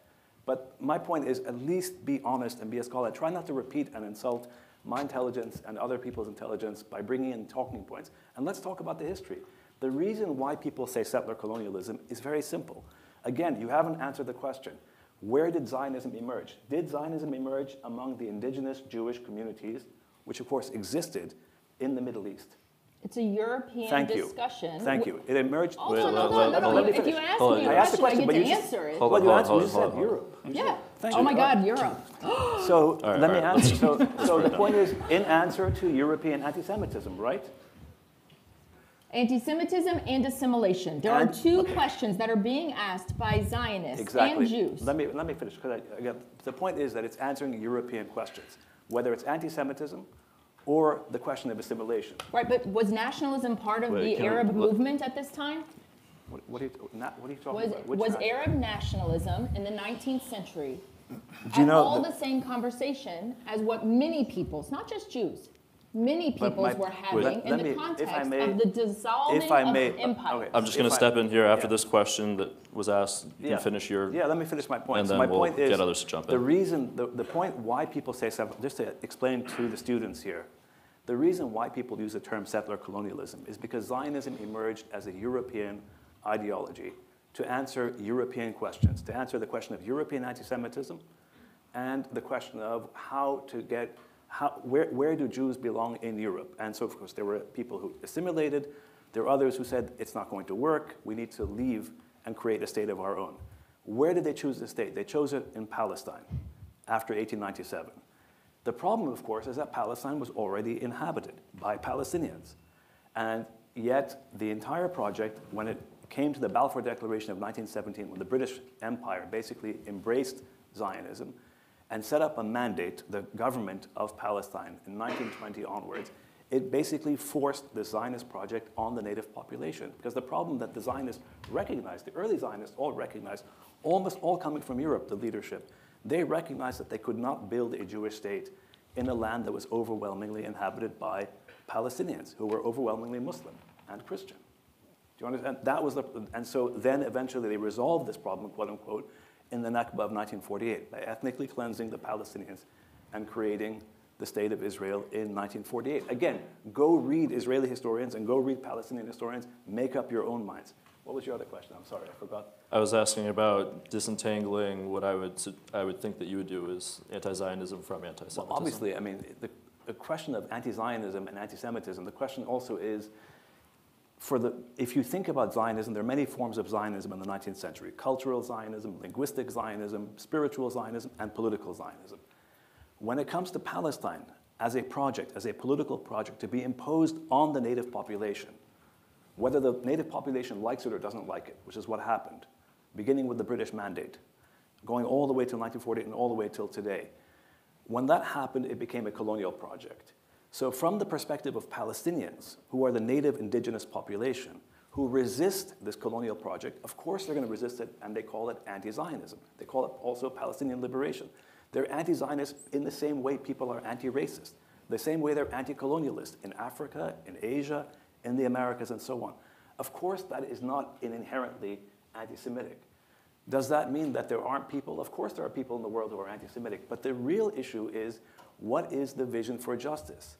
But my point is at least be honest and be a scholar. Try not to repeat and insult my intelligence and other people's intelligence by bringing in talking points. And let's talk about the history. The reason why people say settler colonialism is very simple. Again, you haven't answered the question. Where did Zionism emerge? Did Zionism emerge among the indigenous Jewish communities, which of course existed in the Middle East? It's a European Thank you. discussion. Thank you. It emerged. Hold Wait, on, wait, hold wait, on. No, hold no, on. you- Let me if you ask Hold me on. a I asked the question, I question, but get you to just- answer it. Hold Well, on, you hold on, answered, hold you said. Europe. Yeah. Thank oh you. my God, Europe. So right, let me all right, answer. So, so the point is, in answer to European anti-Semitism, right? Anti-Semitism and assimilation. There are two okay. questions that are being asked by Zionists Exactly. and Jews. Let me let me finish. 'cause I, again, the point is that it's answering European questions, whether it's anti-Semitism or the question of assimilation. Right, but was nationalism part of Wait, the Arab let- movement at this time? What, what, are, you, not, what are you talking Was, about? Which was nation? Arab nationalism in the 19th century Do you at know all the- the same conversation as what many peoples, not just Jews, many But peoples my- were having let- in let the me- context may- of the dissolving if I of may- uh, empires? okay. I'm just going to I- step in here after yeah. this question that was asked. You Yeah. can finish your. Yeah, let me finish my point. And so then my we'll point is get others to jump in. the reason, the, the point why people say settler, just to explain to the students here, the reason why people use the term settler colonialism is because Zionism emerged as a European ideology to answer European questions, to answer the question of European anti-Semitism and the question of how to get, how, where, where do Jews belong in Europe? And so, of course, there were people who assimilated. There were others who said, it's not going to work. We need to leave and create a state of our own. Where did they choose the state? They chose it in Palestine after 1897. The problem, of course, is that Palestine was already inhabited by Palestinians. And yet, the entire project, when it came to the Balfour Declaration of 1917, when the British Empire basically embraced Zionism and set up a mandate, the government of Palestine, in 1920 onwards, it basically forced the Zionist project on the native population. Because the problem that the Zionists recognized, the early Zionists all recognized, almost all coming from Europe, the leadership, they recognized that they could not build a Jewish state in a land that was overwhelmingly inhabited by Palestinians, who were overwhelmingly Muslim and Christian. Do you understand? That was the, and so then eventually they resolved this problem, quote unquote, in the Nakba of 1948 by ethnically cleansing the Palestinians and creating the state of Israel in 1948. Again, go read Israeli historians and go read Palestinian historians, make up your own minds. What was your other question? I'm sorry, I forgot. I was asking about disentangling what I would I would think that you would do is anti-Zionism from anti-Semitism. Well, obviously, I mean, the, the question of anti Zionism and anti Semitism, the question also is for the, if you think about Zionism, there are many forms of Zionism in the 19th century cultural Zionism, linguistic Zionism, spiritual Zionism, and political Zionism. When it comes to Palestine as a project, as a political project to be imposed on the native population, whether the native population likes it or doesn't like it, which is what happened, beginning with the British Mandate, going all the way to 1948 and all the way till today. When that happened, it became a colonial project. So, from the perspective of Palestinians, who are the native indigenous population, who resist this colonial project, of course they're going to resist it, and they call it anti Zionism. They call it also Palestinian liberation. They're anti Zionist in the same way people are anti racist, the same way they're anti colonialist in Africa, in Asia, in the Americas, and so on. Of course, that is not inherently anti Semitic. Does that mean that there aren't people? Of course, there are people in the world who are anti Semitic, but the real issue is what is the vision for justice?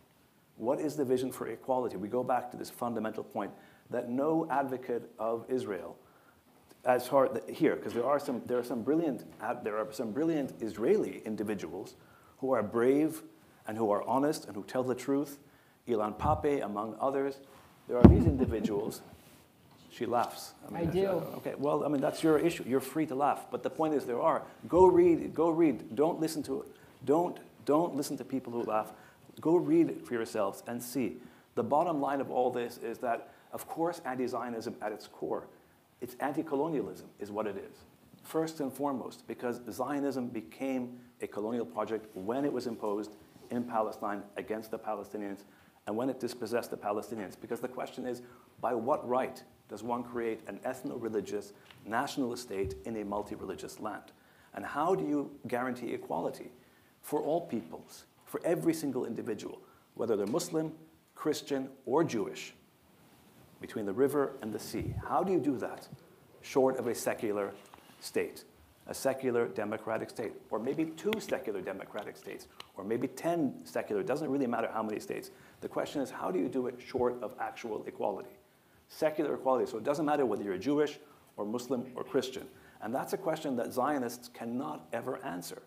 What is the vision for equality? We go back to this fundamental point that no advocate of Israel, as far here, because there are some there are some brilliant there are some brilliant Israeli individuals who are brave and who are honest and who tell the truth. Ilan Pappé, among others, there are these individuals. She laughs. I, mean, I do. Uh, okay, well, I mean that's your issue. You're free to laugh, but the point is there are. Go read. Go read. Don't listen to. Don't don't listen to people who laugh. Go read it for yourselves and see. The bottom line of all this is that, of course, anti Zionism at its core, it's anti colonialism, is what it is. First and foremost, because Zionism became a colonial project when it was imposed in Palestine against the Palestinians and when it dispossessed the Palestinians. Because the question is by what right does one create an ethno religious national state in a multi religious land? And how do you guarantee equality for all peoples? for every single individual, whether they're Muslim, Christian, or Jewish, between the river and the sea. How do you do that short of a secular state? A secular democratic state, or maybe two secular democratic states, or maybe 10 secular, it doesn't really matter how many states. The question is, how do you do it short of actual equality? Secular equality, so it doesn't matter whether you're Jewish or Muslim or Christian. And that's a question that Zionists cannot ever answer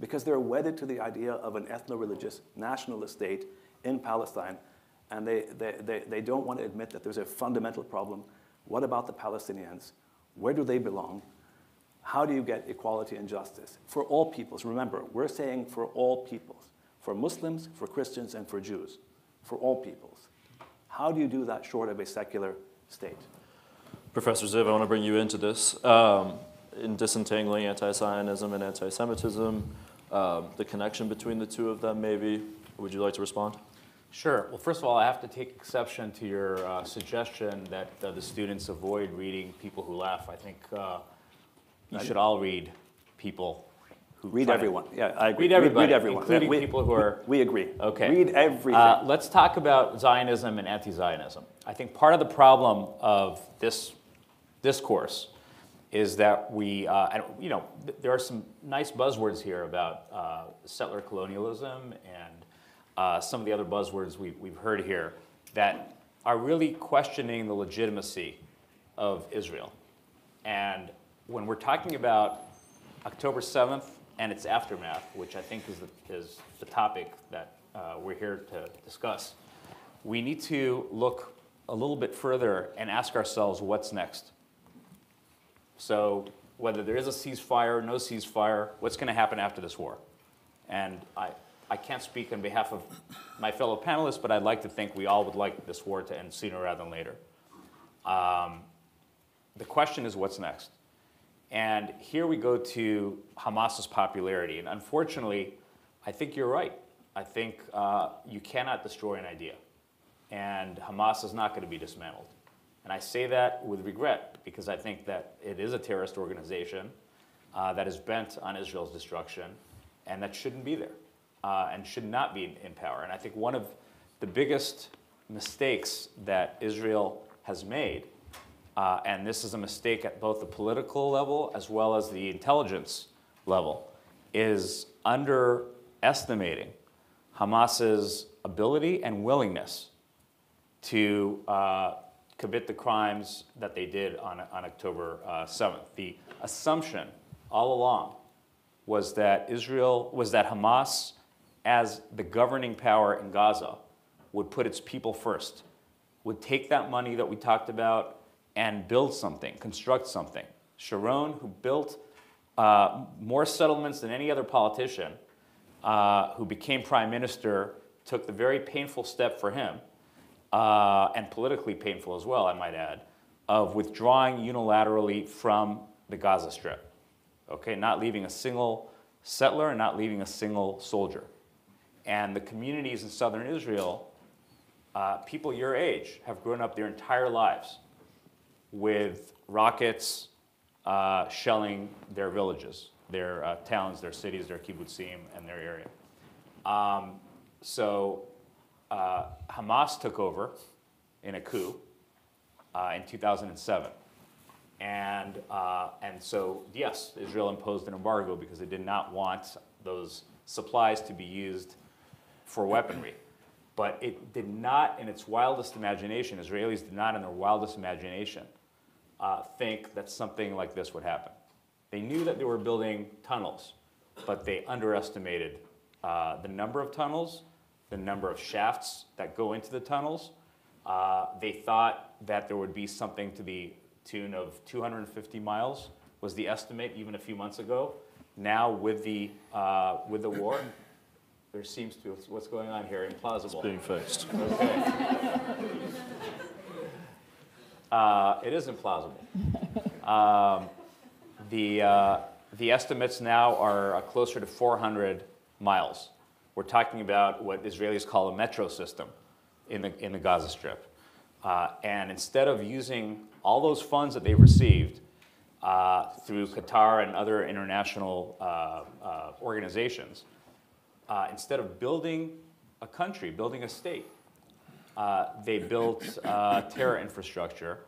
because they're wedded to the idea of an ethno religious nationalist state in Palestine, and they, they, they, they don't want to admit that there's a fundamental problem. What about the Palestinians? Where do they belong? How do you get equality and justice for all peoples? Remember, we're saying for all peoples, for Muslims, for Christians, and for Jews, for all peoples. How do you do that short of a secular state? Professor Ziv, I want to bring you into this. Um, in disentangling anti Zionism and anti Semitism, um, the connection between the two of them, maybe. Would you like to respond? Sure. Well, first of all, I have to take exception to your uh, suggestion that uh, the students avoid reading people who laugh. I think uh, you should all read people who read everyone. To, yeah, I agree. Read everybody, read, read everyone, including we, people who are. We agree. Okay. Read everything. Uh, let's talk about Zionism and anti-Zionism. I think part of the problem of this discourse is that we, uh, you know, th- there are some nice buzzwords here about uh, settler colonialism and uh, some of the other buzzwords we've, we've heard here that are really questioning the legitimacy of Israel. And when we're talking about October 7th and its aftermath, which I think is the, is the topic that uh, we're here to discuss, we need to look a little bit further and ask ourselves what's next so whether there is a ceasefire, no ceasefire, what's going to happen after this war? And I, I can't speak on behalf of my fellow panelists, but I'd like to think we all would like this war to end sooner rather than later. Um, the question is what's next? And here we go to Hamas's popularity. And unfortunately, I think you're right. I think uh, you cannot destroy an idea. And Hamas is not going to be dismantled. And I say that with regret because I think that it is a terrorist organization uh, that is bent on Israel's destruction and that shouldn't be there uh, and should not be in power. And I think one of the biggest mistakes that Israel has made, uh, and this is a mistake at both the political level as well as the intelligence level, is underestimating Hamas's ability and willingness to uh, commit the crimes that they did on, on October uh, 7th. The assumption all along was that Israel, was that Hamas, as the governing power in Gaza, would put its people first, would take that money that we talked about and build something, construct something. Sharon, who built uh, more settlements than any other politician, uh, who became prime minister, took the very painful step for him, uh, and politically painful as well, I might add, of withdrawing unilaterally from the Gaza Strip. Okay, not leaving a single settler and not leaving a single soldier. And the communities in southern Israel, uh, people your age, have grown up their entire lives with rockets uh, shelling their villages, their uh, towns, their cities, their kibbutzim, and their area. Um, so uh, Hamas took over in a coup uh, in 2007. And, uh, and so, yes, Israel imposed an embargo because it did not want those supplies to be used for weaponry. But it did not, in its wildest imagination, Israelis did not, in their wildest imagination, uh, think that something like this would happen. They knew that they were building tunnels, but they underestimated uh, the number of tunnels, the number of shafts that go into the tunnels. Uh, they thought that there would be something to the tune of 250 miles was the estimate even a few months ago. Now with the, uh, with the war, there seems to, what's going on here, implausible. It's being fixed. Okay. Uh, it is implausible. Um, the, uh, the estimates now are uh, closer to 400 miles. We're talking about what Israelis call a metro system in the, in the Gaza Strip. Uh, and instead of using all those funds that they've received uh, through Qatar and other international uh, uh organizations, uh, instead of building a country, building a state, uh, they built terror infrastructure.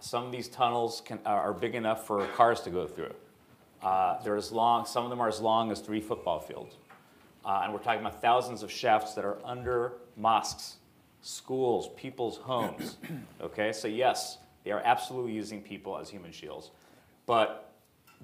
Some of these tunnels can, are big enough for cars to go through. they're as long, some of them are as long as three football fields. Uh, and we're talking about thousands of shafts that are under mosques schools, people's homes. Okay, so yes, they are absolutely using people as human shields. But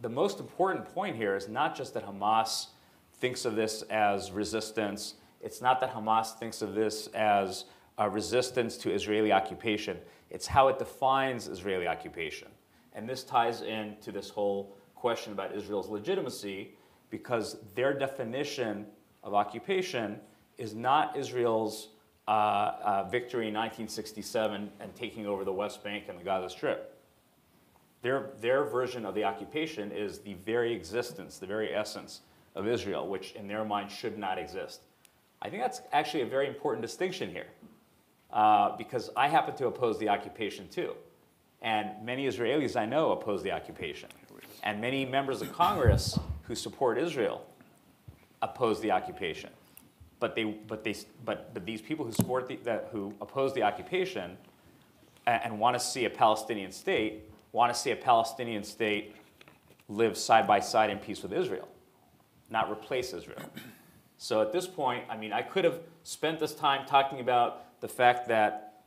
the most important point here is not just that Hamas thinks of this as resistance, it's not that Hamas thinks of this as a resistance to Israeli occupation, it's how it defines Israeli occupation. And this ties into this whole question about Israel's legitimacy because their definition of occupation is not Israel's uh, uh, victory in 1967 and taking over the West Bank and the Gaza Strip. Their, their version of the occupation is the very existence, the very essence of Israel, which in their mind should not exist. I think that's actually a very important distinction here uh, because I happen to oppose the occupation too. And many Israelis I know oppose the occupation. And many members of Congress who support Israel oppose the occupation but they, but they, but, but these people who support the, who oppose the occupation and, and want to see a Palestinian state want to see a Palestinian state live side by side in peace with Israel, not replace Israel. So at this point, I mean, I could have spent this time talking about the fact that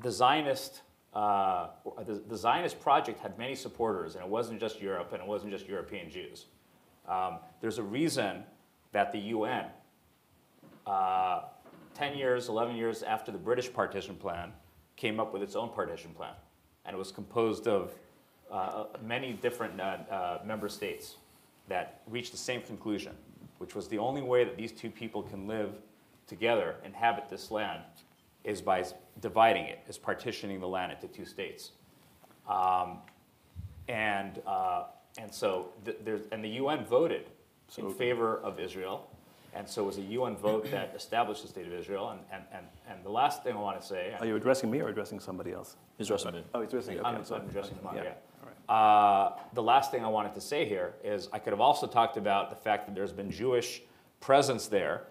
the Zionist, uh, the, the, Zionist project had many supporters, and it wasn't just Europe, and it wasn't just European Jews. Um, there's a reason that the UN uh, 10 years, 11 years after the British partition plan, came up with its own partition plan. And it was composed of uh, many different uh, uh, member states that reached the same conclusion, which was the only way that these two people can live together, inhabit this land, is by dividing it, is partitioning the land into two states. Um, and, uh, and so, th- and the UN voted in favor of Israel and so it was a UN vote that established the State of Israel. And, and, and, and the last thing I want to say. Are you addressing me or addressing somebody else? He's addressing me. Oh, he's addressing okay, I'm, I'm addressing him, yeah. yeah. Right. Uh, the last thing I wanted to say here is I could have also talked about the fact that there's been Jewish presence there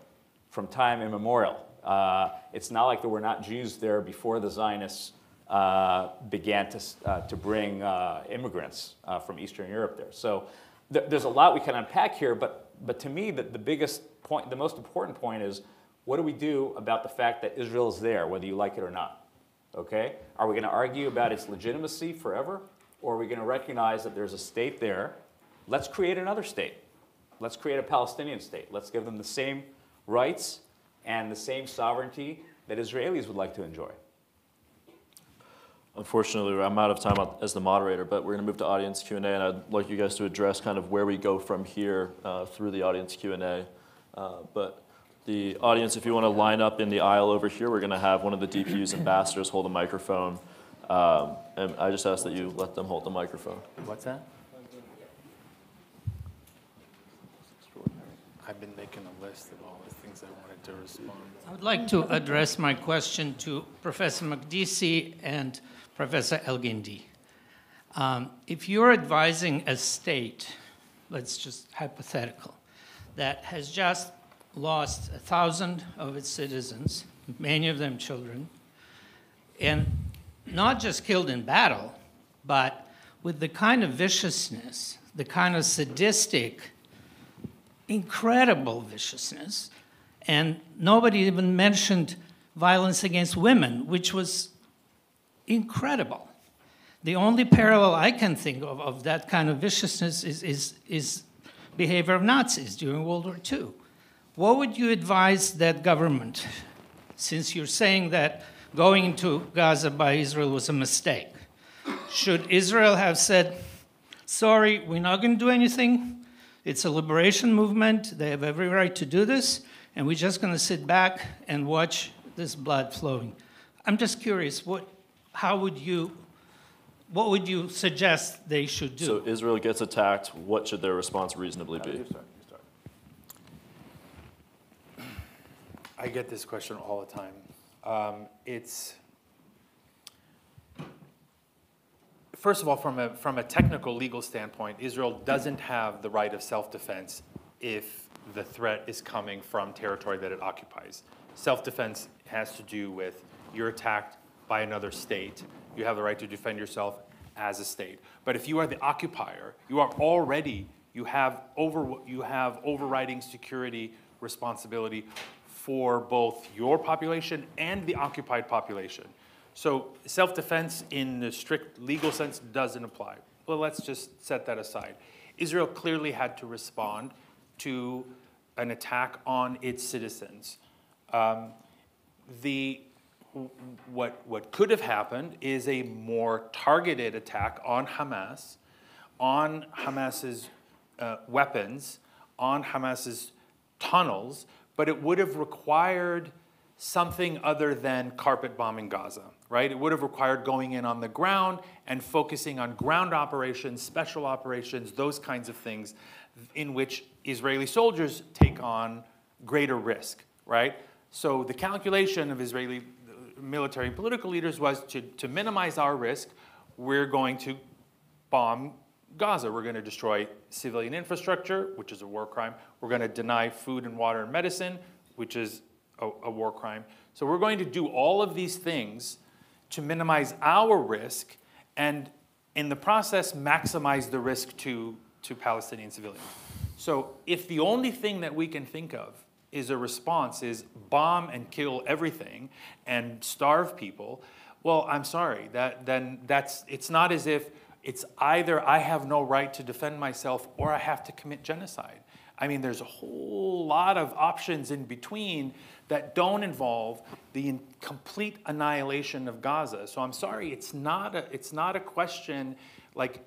from time immemorial. Uh, it's not like there were not Jews there before the Zionists uh, began to, uh, to bring uh, immigrants uh, from Eastern Europe there. So th- there's a lot we can unpack here, but, but to me, the, the biggest point, the most important point is what do we do about the fact that Israel is there, whether you like it or not? Okay? Are we going to argue about its legitimacy forever? Or are we going to recognize that there's a state there? Let's create another state. Let's create a Palestinian state. Let's give them the same rights and the same sovereignty that Israelis would like to enjoy. Unfortunately, I'm out of time as the moderator, but we're going to move to audience Q&A, and I'd like you guys to address kind of where we go from here uh, through the audience Q&A. Uh, but the audience, if you want to line up in the aisle over here, we're going to have one of the DPU's ambassadors hold a microphone. Um, and I just ask that you let them hold the microphone. What's that? I've been making a list of all the things I wanted to respond. I would like to address my question to Professor Makdisi and Professor Elgindy. Um, if you're advising a state, let's just hypothetical, that has just lost a thousand of its citizens, many of them children, and not just killed in battle, but with the kind of viciousness, the kind of sadistic, incredible viciousness, and nobody even mentioned violence against women, which was incredible. The only parallel I can think of of that kind of viciousness is, is, is behavior of Nazis during World War II. What would you advise that government, since you're saying that going into Gaza by Israel was a mistake? Should Israel have said, sorry, we're not going to do anything? It's a liberation movement. They have every right to do this, and we're just going to sit back and watch this blood flowing. I'm just curious, what, how would you, what would you suggest they should do? So Israel gets attacked. What should their response reasonably be? I get this question all the time. Um, it's first of all, from a from a technical legal standpoint, Israel doesn't have the right of self-defense if the threat is coming from territory that it occupies. Self-defense has to do with you're attacked by another state. You have the right to defend yourself as a state. But if you are the occupier, you are already you have over you have overriding security responsibility for both your population and the occupied population. So self-defense in the strict legal sense doesn't apply. Well, let's just set that aside. Israel clearly had to respond to an attack on its citizens. Um, the, what, what could have happened is a more targeted attack on Hamas, on Hamas's uh, weapons, on Hamas's tunnels, but it would have required something other than carpet bombing Gaza, right? It would have required going in on the ground and focusing on ground operations, special operations, those kinds of things in which Israeli soldiers take on greater risk, right? So the calculation of Israeli military and political leaders was to, to minimize our risk, we're going to bomb Gaza. We're going to destroy civilian infrastructure, which is a war crime. We're going to deny food and water and medicine, which is a, a, war crime. So we're going to do all of these things to minimize our risk and in the process maximize the risk to, to Palestinian civilians. So if the only thing that we can think of is a response is bomb and kill everything and starve people, well, I'm sorry, that, then that's, it's not as if it's either I have no right to defend myself or I have to commit genocide. I mean, there's a whole lot of options in between that don't involve the complete annihilation of Gaza. So I'm sorry, it's not a, it's not a question like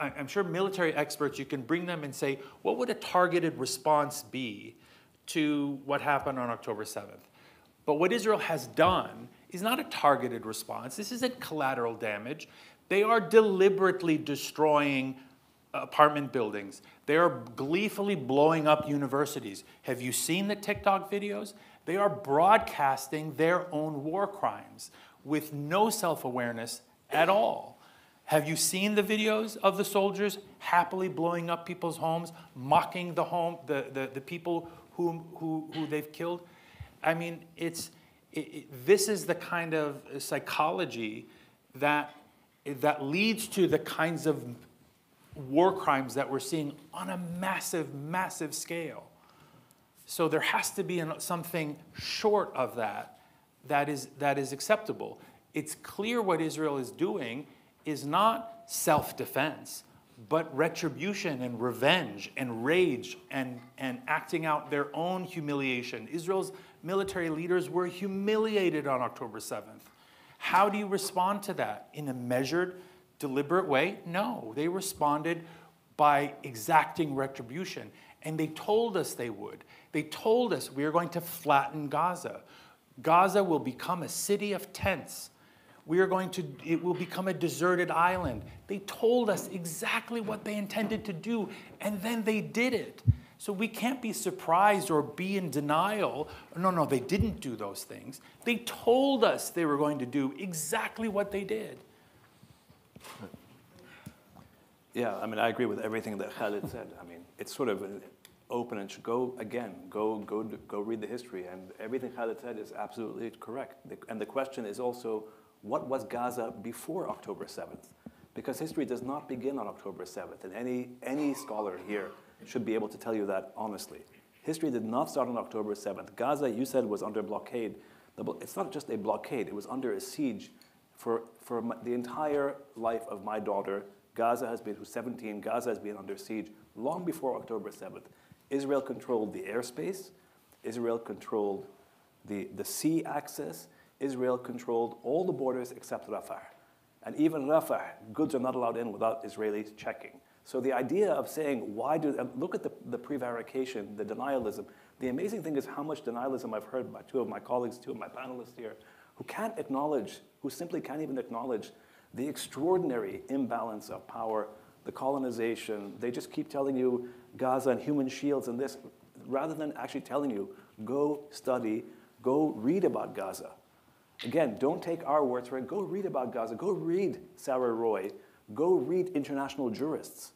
I'm sure military experts, you can bring them and say, what would a targeted response be to what happened on October 7th? But what Israel has done is not a targeted response. This isn't collateral damage. They are deliberately destroying apartment buildings. They are gleefully blowing up universities. Have you seen the TikTok videos? They are broadcasting their own war crimes with no self awareness at all. Have you seen the videos of the soldiers happily blowing up people's homes, mocking the home, the, the, the people who, who, who they've killed? I mean, it's, it, it, this is the kind of psychology that that leads to the kinds of war crimes that we're seeing on a massive, massive scale. So there has to be something short of that that is, that is acceptable. It's clear what Israel is doing is not self defense, but retribution and revenge and rage and, and acting out their own humiliation. Israel's military leaders were humiliated on October 7th. How do you respond to that? In a measured, deliberate way? No. They responded by exacting retribution. And they told us they would. They told us we are going to flatten Gaza. Gaza will become a city of tents. We are going to, it will become a deserted island. They told us exactly what they intended to do, and then they did it. So we can't be surprised or be in denial. No, no, they didn't do those things. They told us they were going to do exactly what they did. Yeah, I mean, I agree with everything that Khaled said. I mean, it's sort of open and go again, go, go, go read the history. And everything Khaled said is absolutely correct. And the question is also, what was Gaza before October 7th? Because history does not begin on October 7th. And any, any scholar here should be able to tell you that honestly. History did not start on October 7th. Gaza, you said, was under blockade. It's not just a blockade, it was under a siege for, for the entire life of my daughter. Gaza has been, who's 17, Gaza has been under siege long before October 7th. Israel controlled the airspace, Israel controlled the, the sea access, Israel controlled all the borders except Rafah. And even Rafah, goods are not allowed in without Israelis checking. So the idea of saying, why do, look at the, the prevarication, the denialism. The amazing thing is how much denialism I've heard by two of my colleagues, two of my panelists here, who can't acknowledge, who simply can't even acknowledge the extraordinary imbalance of power, the colonization. They just keep telling you Gaza and human shields and this, rather than actually telling you, go study, go read about Gaza. Again, don't take our words for it. Go read about Gaza. Go read Sarah Roy. Go read international jurists.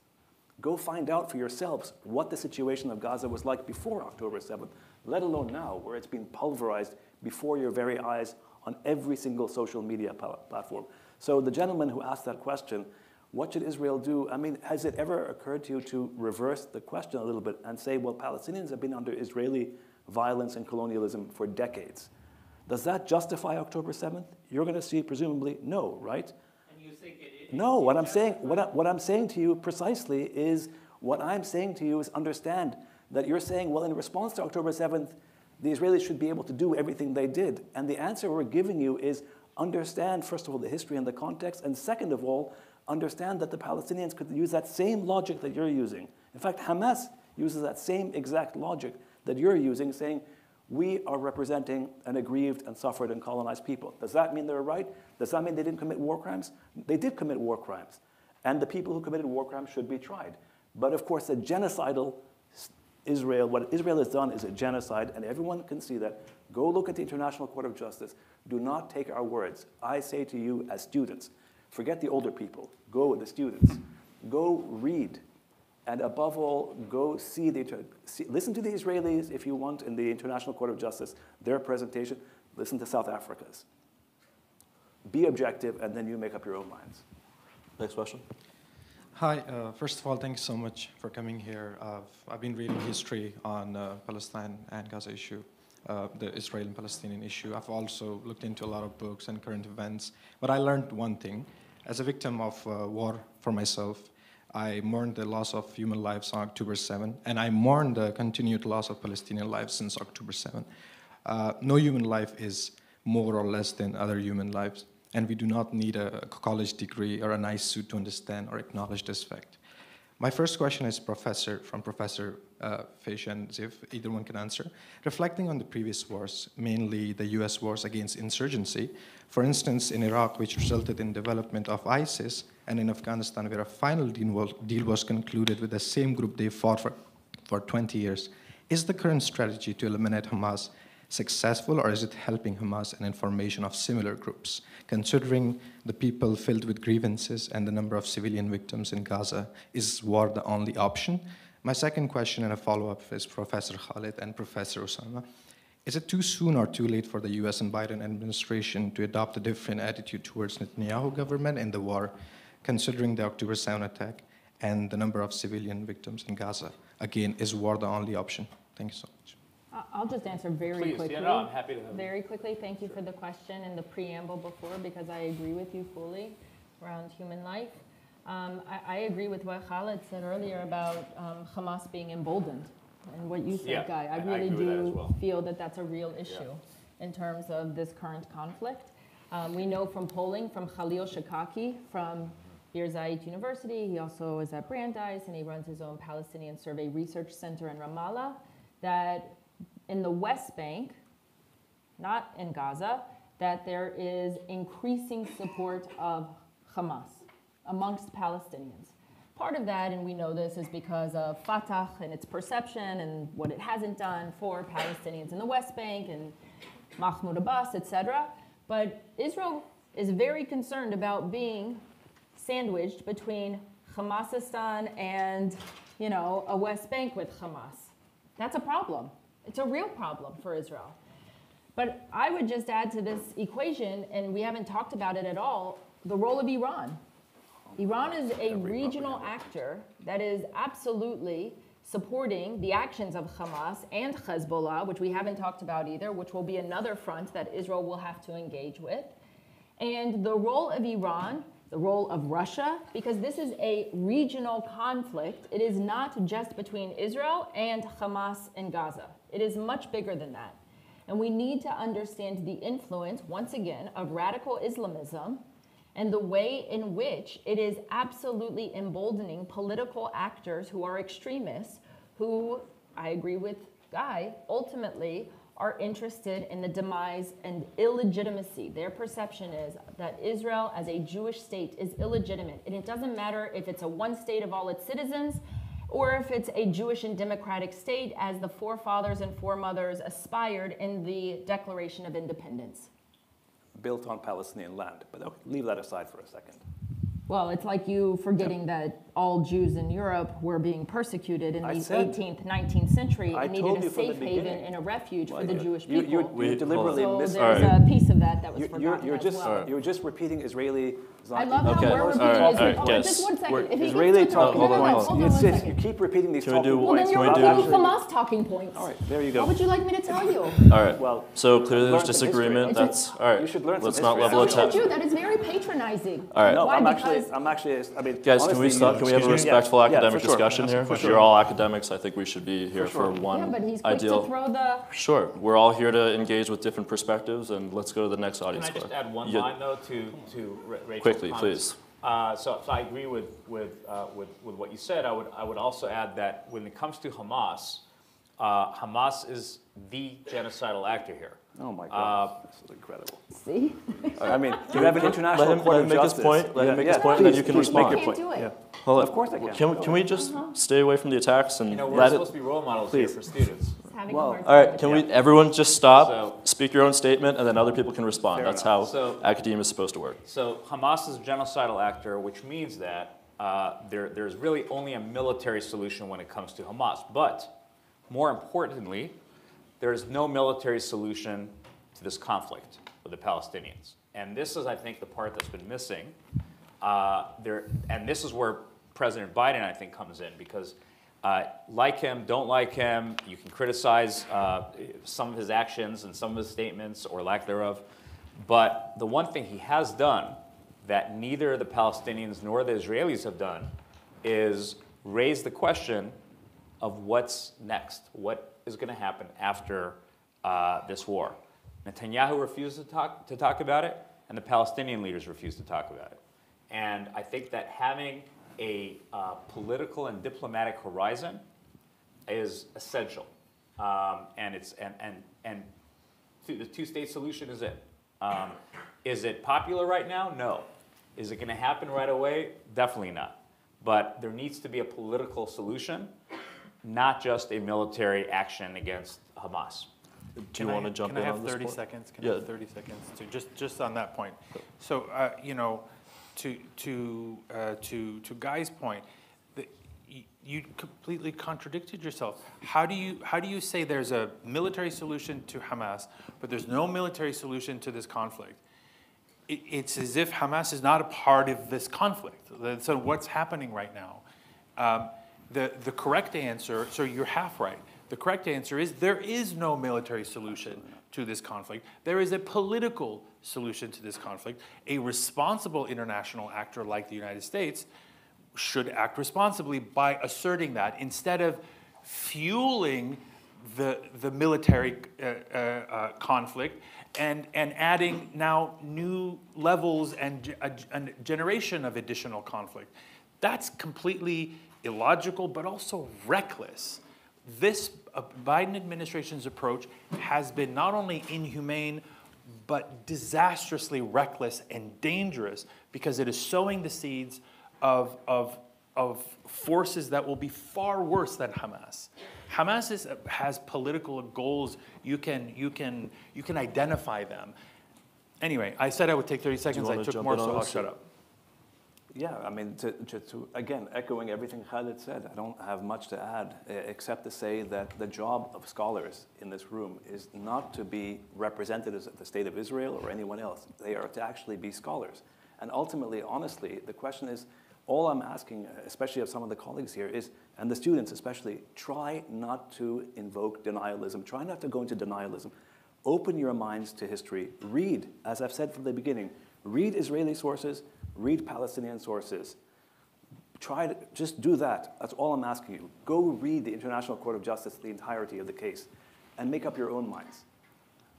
Go find out for yourselves what the situation of Gaza was like before October 7th, let alone now, where it's been pulverized before your very eyes on every single social media platform. So the gentleman who asked that question, what should Israel do? I mean, has it ever occurred to you to reverse the question a little bit and say, well, Palestinians have been under Israeli violence and colonialism for decades. Does that justify October 7th? You're going to see, presumably, no, right? No, what I'm saying, what, I, what I'm saying to you precisely is what I'm saying to you is understand that you're saying, well, in response to October 7th, the Israelis should be able to do everything they did. And the answer we're giving you is understand, first of all, the history and the context, and second of all, understand that the Palestinians could use that same logic that you're using. In fact, Hamas uses that same exact logic that you're using, saying, we are representing an aggrieved and suffered and colonized people. Does that mean they're right? Does that mean they didn't commit war crimes? They did commit war crimes. And the people who committed war crimes should be tried. But of course, a genocidal Israel, what Israel has done is a genocide, and everyone can see that. Go look at the International Court of Justice. Do not take our words. I say to you as students, forget the older people, go with the students. Go read and above all, go see the, see, listen to the Israelis if you want in the International Court of Justice, their presentation. Listen to South Africa's. Be objective, and then you make up your own minds. Next question. Hi, uh, first of all, thanks so much for coming here. Uh, I've been reading history on uh, Palestine and Gaza issue, uh, the Israel and Palestinian issue. I've also looked into a lot of books and current events, but I learned one thing. As a victim of uh, war for myself, I mourned the loss of human lives on October 7, and I mourn the continued loss of Palestinian lives since October 7. Uh, no human life is more or less than other human lives, and we do not need a college degree or a nice suit to understand or acknowledge this fact. My first question is Professor from Professor uh, Fish and Ziv, either one can answer. Reflecting on the previous wars, mainly the U.S. wars against insurgency, for instance, in Iraq, which resulted in development of ISIS, and in Afghanistan, where a final deal was concluded with the same group they fought for, for 20 years. Is the current strategy to eliminate Hamas successful, or is it helping Hamas and information of similar groups? Considering the people filled with grievances and the number of civilian victims in Gaza, is war the only option? My second question and a follow-up is Professor Khaled and Professor Ussama. Is it too soon or too late for the US and Biden administration to adopt a different attitude towards Netanyahu government in the war considering the October 7 attack and the number of civilian victims in Gaza? Again, is war the only option? Thank you so much. I'll just answer very Please, quickly. Yeah, no, I'm happy to. Very quickly, thank you for the question and the preamble before because I agree with you fully around human life. Um, I, I, agree with what Khaled said earlier about um, Hamas being emboldened and what you said, yeah, Guy. I I really do well. feel that that's a real issue yeah. in terms of this current conflict. Um, we know from polling from Khalil Shikaki from Birzeit University, he also is at Brandeis and he runs his own Palestinian Survey Research Center in Ramallah, that in the West Bank, not in Gaza, that there is increasing support of Hamas amongst Palestinians. Part of that, and we know this, is because of Fatah and its perception and what it hasn't done for Palestinians in the West Bank and Mahmoud Abbas, etc. But Israel is very concerned about being sandwiched between Hamasistan and, you know, a West Bank with Hamas. That's a problem. It's a real problem for Israel. But I would just add to this equation, and we haven't talked about it at all, the role of Iran. Iran is a regional actor that is absolutely supporting the actions of Hamas and Hezbollah, which we haven't talked about either, which will be another front that Israel will have to engage with. And the role of Iran, the role of Russia, because this is a regional conflict. It is not just between Israel and Hamas in Gaza. It is much bigger than that. And we need to understand the influence, once again, of radical Islamism and the way in which it is absolutely emboldening political actors who are extremists, who, I agree with Guy, ultimately are interested in the demise and illegitimacy. Their perception is that Israel as a Jewish state is illegitimate. And it doesn't matter if it's a one state of all its citizens or if it's a Jewish and democratic state as the forefathers and foremothers aspired in the Declaration of Independence. Built on Palestinian land. But okay, leave that aside for a second. Well, it's like you forgetting that all Jews in Europe were being persecuted in I the said- 18th, 19th century I and needed a safe haven and a refuge Well, for the you- Jewish people. you- you Wait, deliberately so missed. there's Alright. a piece of that that was You're, forgotten you're, you're as just well. you're just repeating Israeli. I love Okay, how we're repeating right, all Israel. right, Oh, yes. Just one second. We're If Israeli to the- talking points. Hold on It's one just, you keep repeating these Can we talking do- Well, then points. you're Can we do- repeating Hamas talking points. All right, there you go. What would you like me to tell you? All right. Well, So clearly there's disagreement. That's all right. You should learn some Let's not level So attack. you. That is very patronizing. All right. No, I'm actually, I'm actually, I mean, Guys, can we honestly, stop? Can we have a excuse me? respectful Yeah, yeah, academic for sure. discussion here? For If sure. you're all academics, I think we should be here for, sure. one Yeah, but he's quick ideal. to throw the. Sure, we're all here to engage with different perspectives, and let's go to the next Can audience. I just clip. add one Yeah, line though to, to Ra- Rachel's Quickly, comments? please. Uh, so, so I agree with, with, uh, with, with what you said. I would, I would also add that when it comes to Hamas, uh, Hamas is the genocidal actor here. Oh my Uh, God, this is incredible. See? I mean, do you have an international Let him- court let of him make his justice. point, let him Yeah, make his yeah, point, and then please, you can please make respond. your Can't point. do it. Yeah. Hold on. Of course I can. Can, we- can we just stay away from the attacks and You know, we're let supposed it? to be role models Please. here for students. He's having Well, hard All right, time can with we, everyone just stop, So- speak your own statement, and then other people can respond. Fair That's enough. how So- academia is supposed to work. So Hamas is a genocidal actor, which means that uh, there, there's really only a military solution when it comes to Hamas. But more importantly, there is no military solution to this conflict with the Palestinians. And this is, I think, the part that's been missing. Uh, there, and this is where President Biden, I think, comes in because, uh, like him, don't like him, you can criticize uh, some of his actions and some of his statements or lack thereof. But the one thing he has done that neither the Palestinians nor the Israelis have done is raise the question of what's next, what is going to happen after uh, this war. Netanyahu refused to talk, to talk about it, and the Palestinian leaders refused to talk about it. And I think that having a uh, political and diplomatic horizon is essential. Um, and, it's, and, and, and the two-state solution is it. Um, is it popular right now? No. Is it going to happen right away? Definitely not. But there needs to be a political solution, not just a military action against Hamas. Do Can you I- want to jump can in I have on this 30 point? seconds? Can Yeah. I have 30 seconds to just just on that point? So uh, you know, to to uh, to to Guy's point, the, you completely contradicted yourself. How do you how do you say there's a military solution to Hamas, but there's no military solution to this conflict? It, it's as if Hamas is not a part of this conflict. So what's happening right now? Um, the, the correct answer, so you're half right. The correct answer is there is no military solution to this conflict. There is a political solution to this conflict. A responsible international actor like the United States should act responsibly by asserting that instead of fueling the, the military uh, uh, uh, conflict and, and adding now new levels and a, a generation of additional conflict. That's completely illogical, but also reckless. This uh, Biden administration's approach has been not only inhumane, but disastrously reckless and dangerous because it is sowing the seeds of, of, of forces that will be far worse than Hamas. Hamas is, has political goals. You can, you, can, you can identify them. Anyway, I said I would take 30 seconds. I took more, so I'll shut up. Yeah, I mean, to, to, to, again, echoing everything Khaled said, I don't have much to add except to say that the job of scholars in this room is not to be representatives of the state of Israel or anyone else. They are to actually be scholars. And ultimately, honestly, the question is all I'm asking, especially of some of the colleagues here, is, and the students especially, try not to invoke denialism. Try not to go into denialism. Open your minds to history. Read, as I've said from the beginning, read Israeli sources, read Palestinian sources. Try to just do that. That's all I'm asking you. Go read the International Court of Justice, the entirety of the case, and make up your own minds.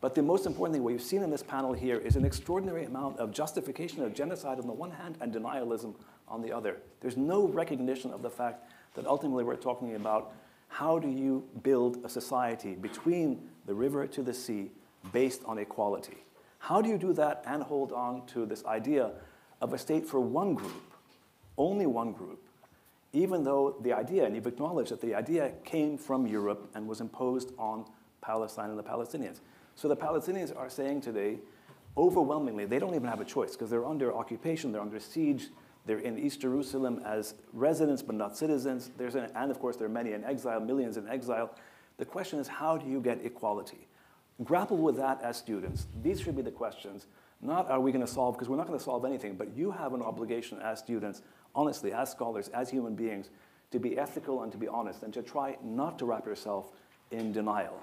But the most important thing, what you've seen in this panel here, is an extraordinary amount of justification of genocide on the one hand and denialism on the other. There's no recognition of the fact that ultimately we're talking about how do you build a society between the river to the sea based on equality? How do you do that and hold on to this idea of a state for one group, only one group, even though the idea, and you've acknowledged that the idea came from Europe and was imposed on Palestine and the Palestinians. So the Palestinians are saying today, overwhelmingly, they don't even have a choice because they're under occupation, they're under siege, they're in East Jerusalem as residents but not citizens. There's an, and of course, there are many in exile, millions in exile. The question is, how do you get equality? Grapple with that as students. These should be the questions. Not are we going to solve, because we're not going to solve anything, but you have an obligation as students, honestly, as scholars, as human beings, to be ethical and to be honest and to try not to wrap yourself in denial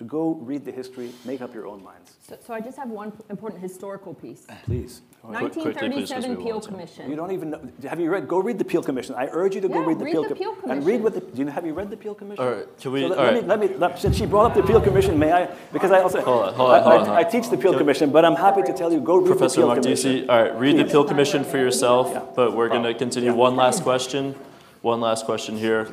to go read the history, make up your own minds. So, so I just have one important historical piece. Please. 1937 Peel Commission. You don't even know. Have you read? Go read the Peel Commission. I urge you to go yeah, read the, read Peel, the Peel Commission. And read what the. Do you, have you read the Peel Commission? All right. Can we? So let, all let right. me. Let me. Let, since she brought up the Peel Commission, may I? Because I also. Hold on, hold on, hold on, I, I, I teach the Peel Commission, but I'm happy to tell you go read Professor the Peel Commission. All right. Read the Peel Commission for yourself. Yeah. But we're going to continue. One last question. One last question here.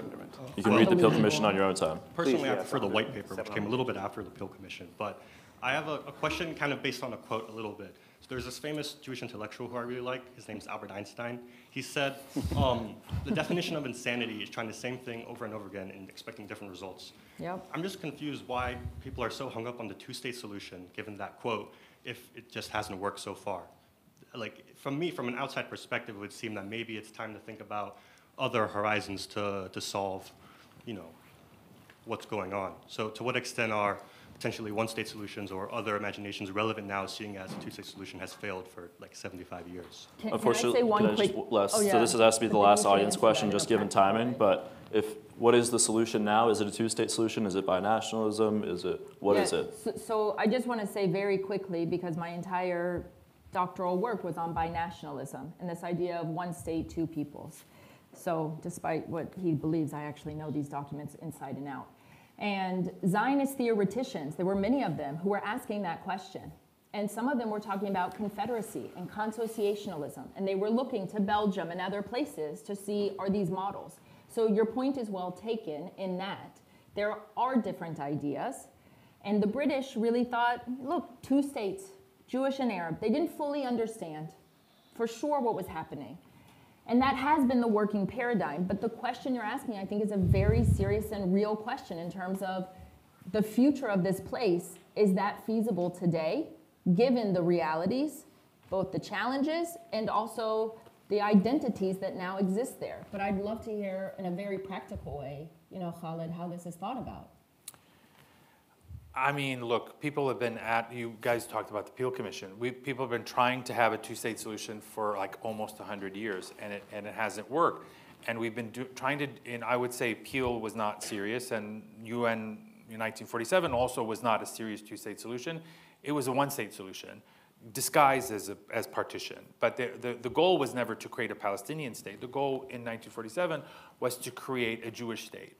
You can read the Peel Commission on your own time. Personally, Please, I yeah, prefer the white paper, which came a little bit after the Peel Commission. But I have a, a question kind of based on a quote a little bit. So there's this famous Jewish intellectual who I really like. His name's Albert Einstein. He said, um, the definition of insanity is trying the same thing over and over again and expecting different results. Yep. I'm just confused why people are so hung up on the two-state solution, given that quote, if it just hasn't worked so far. Like, from me, from an outside perspective, it would seem that maybe it's time to think about other horizons to, to solve, you know, what's going on. So to what extent are potentially one-state solutions or other imaginations relevant now, seeing as a two-state solution has failed for like 75 years? Can, can I Unfortunately, say one quick? just last, oh, yeah. so this has to be the But last audience question, just given timing. way. But if what is the solution now? Is it a two-state solution? Is it binationalism? Is it what Yeah, is it? So, so I just want to say very quickly, because my entire doctoral work was on binationalism and this idea of one state, two peoples. So despite what he believes, I actually know these documents inside and out. And Zionist theoreticians, there were many of them who were asking that question. And some of them were talking about confederacy and consociationalism. And they were looking to Belgium and other places to see are these models. So your point is well taken in that there are different ideas. And the British really thought, look, two states, Jewish and Arab. They didn't fully understand for sure what was happening. And that has been the working paradigm. But the question you're asking, I think, is a very serious and real question in terms of the future of this place. Is that feasible today, given the realities, both the challenges and also the identities that now exist there? But I'd love to hear, in a very practical way, you know, Khaled, how this is thought about. I mean, look, people have been at, you guys talked about the Peel Commission. We, people have been trying to have a two-state solution for like almost 100 years, and it, and it hasn't worked. And we've been do, trying to, and I would say Peel was not serious, and UN in 1947 also was not a serious two-state solution. It was a one-state solution, disguised as, a, as partition. But the, the, the goal was never to create a Palestinian state. The goal in 1947 was to create a Jewish state.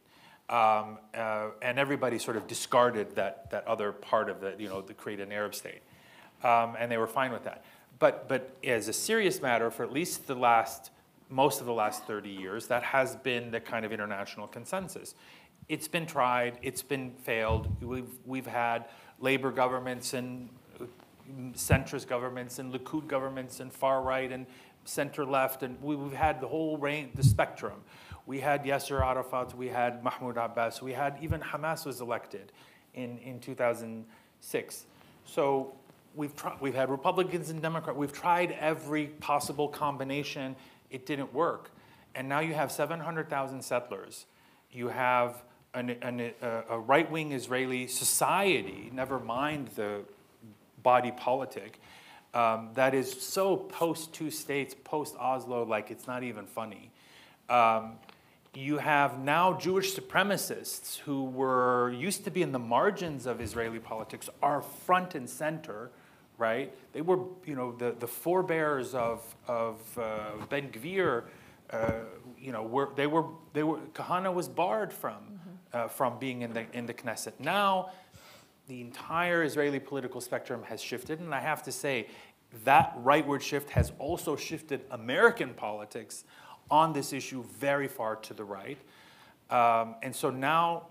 Um, uh, and everybody sort of discarded that, that other part of the, you know, to create an Arab state. Um, and they were fine with that. But, but as a serious matter, for at least the last, most of the last 30 years, that has been the kind of international consensus. It's been tried, it's been failed. We've, we've had labor governments and centrist governments and Likud governments and far right and center left, and we've had the whole range, the spectrum. We had Yasser Arafat, we had Mahmoud Abbas, we had even Hamas was elected in, in 2006. So we've, tried, we've had Republicans and Democrats, we've tried every possible combination, it didn't work. And now you have 700,000 settlers. You have an, an, a, a right wing Israeli society, never mind the body politic, um, that is so post two states, post Oslo, like it's not even funny. Um, you have now Jewish supremacists who were used to be in the margins of Israeli politics are front and center, right? They were, you know, the, the forebears of, of uh, Ben Gvir, uh, you know, were, they were, they were, Kahane was barred from, mm-hmm. uh, from being in the, in the Knesset. Now, the entire Israeli political spectrum has shifted, and I have to say, that rightward shift has also shifted American politics on this issue very far to the right. Um, and so now,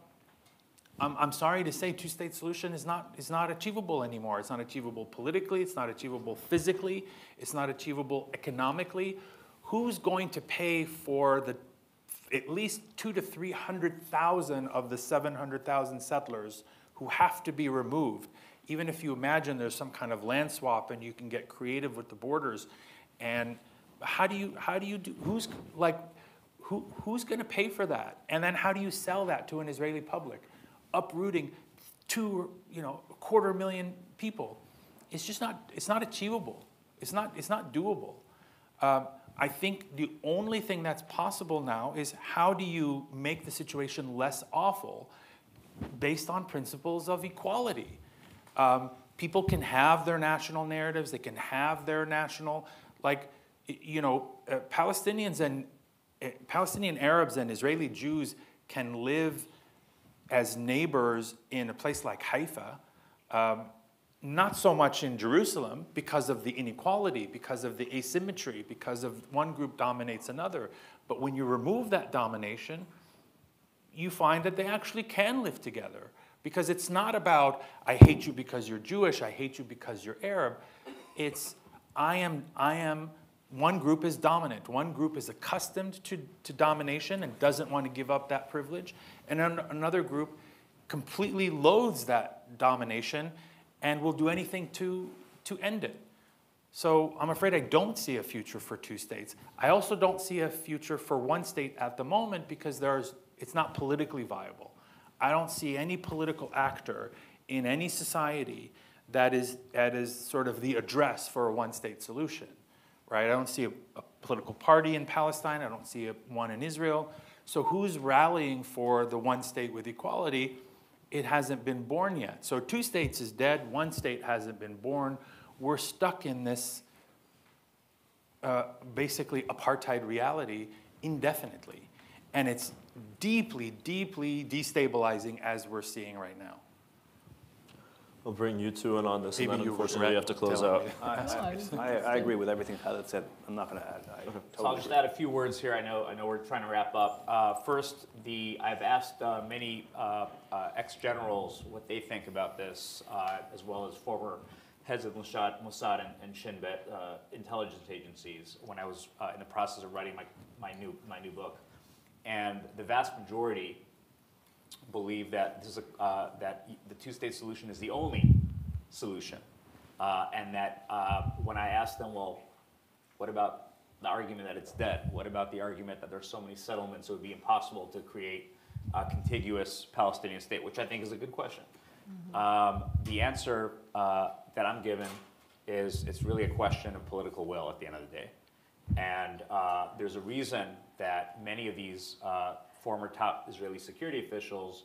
I'm, I'm sorry to say, two-state solution is not, is not achievable anymore. It's not achievable politically, it's not achievable physically, it's not achievable economically. Who's going to pay for the at least two to 300,000 of the 700,000 settlers who have to be removed. Even if you imagine there's some kind of land swap and you can get creative with the borders, and how do you how do you do who's like who who's going to pay for that? And then how do you sell that to an Israeli public? Uprooting two you know a quarter million people, it's just not it's not achievable. It's not it's not doable. Um, I think the only thing that's possible now is how do you make the situation less awful based on principles of equality. Um, people can have their national narratives, they can have their national, like, you know, uh, Palestinians and uh, Palestinian Arabs and Israeli Jews can live as neighbors in a place like Haifa, um, not so much in Jerusalem because of the inequality, because of the asymmetry, because of one group dominates another. But when you remove that domination, you find that they actually can live together. Because it's not about, I hate you because you're Jewish, I hate you because you're Arab. It's, I am, I am, one group is dominant, one group is accustomed to, to domination and doesn't want to give up that privilege, and another group completely loathes that domination and will do anything to, to end it. So I'm afraid I don't see a future for two states. I also don't see a future for one state at the moment because there's it's not politically viable. I don't see any political actor in any society that is, that is sort of the address for a one-state solution, right? I don't see a, a, political party in Palestine. I don't see a, one in Israel. So who's rallying for the one state with equality? It hasn't been born yet. So two states is dead. One state hasn't been born. We're stuck in this uh, basically apartheid reality indefinitely. And it's deeply, deeply destabilizing as we're seeing right now. I'll bring you two in on this, Maybe and then unfortunately we have to close out. I, I, I, agree with everything Khaled said. I'm not going to add. I totally so I'll just add a few words here. I know, I know we're trying to wrap up. Uh, first, the I've asked uh, many uh, uh ex-generals what they think about this, uh, as well as former heads of Mossad, Mossad and, and Shin Bet uh, intelligence agencies when I was in the process of writing my, my new my new book and the vast majority believe that, this is a, uh, that the two-state solution is the only solution. Uh, and that uh, when I asked them, well, what about the argument that it's dead? What about the argument that there's so many settlements it would be impossible to create a contiguous Palestinian state, which I think is a good question. Mm-hmm. Um, the answer uh, that I'm given is it's really a question of political will at the end of the day. And uh, there's a reason that many of these uh, former top Israeli security officials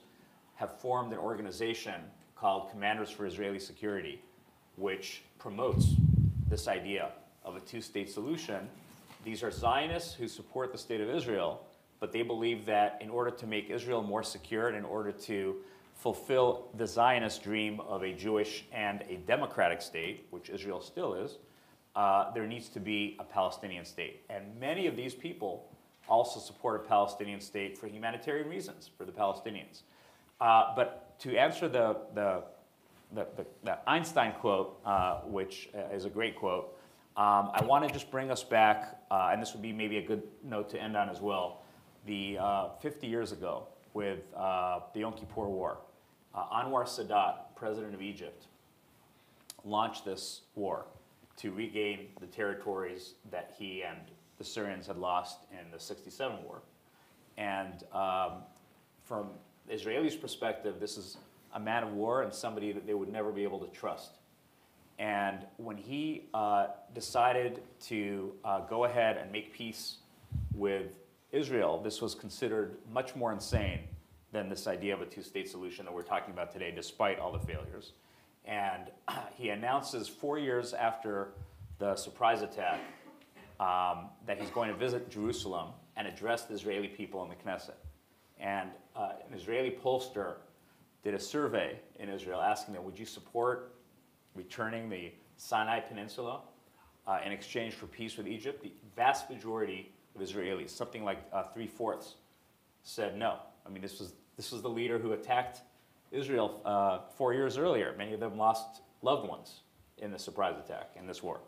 have formed an organization called Commanders for Israeli Security, which promotes this idea of a two state solution. These are Zionists who support the state of Israel, but they believe that in order to make Israel more secure and in order to fulfill the Zionist dream of a Jewish and a democratic state, which Israel still is, uh, there needs to be a Palestinian state. And many of these people also support a Palestinian state for humanitarian reasons for the Palestinians. Uh, but to answer the, the, the, the, Einstein quote, uh, which uh, is a great quote, um, I want to just bring us back, uh, and this would be maybe a good note to end on as well, the uh, 50 years ago with uh, the Yom Kippur War. Anwar Sadat, president of Egypt, launched this war to regain the territories that he and the Syrians had lost in the 67 war. And um, from the Israelis' perspective, this is a man of war and somebody that they would never be able to trust. And when he uh, decided to uh, go ahead and make peace with Israel, this was considered much more insane than this idea of a two state solution that we're talking about today, despite all the failures. And he announces four years after the surprise attack um, that he's going to visit Jerusalem and address the Israeli people in the Knesset. And uh, an Israeli pollster did a survey in Israel asking them, would you support returning the Sinai Peninsula uh, in exchange for peace with Egypt? The vast majority of Israelis, something like uh, three-fourths, said no. I mean, this was, this was the leader who attacked Israel uh, four years earlier. Many of them lost loved ones in the surprise attack in this war.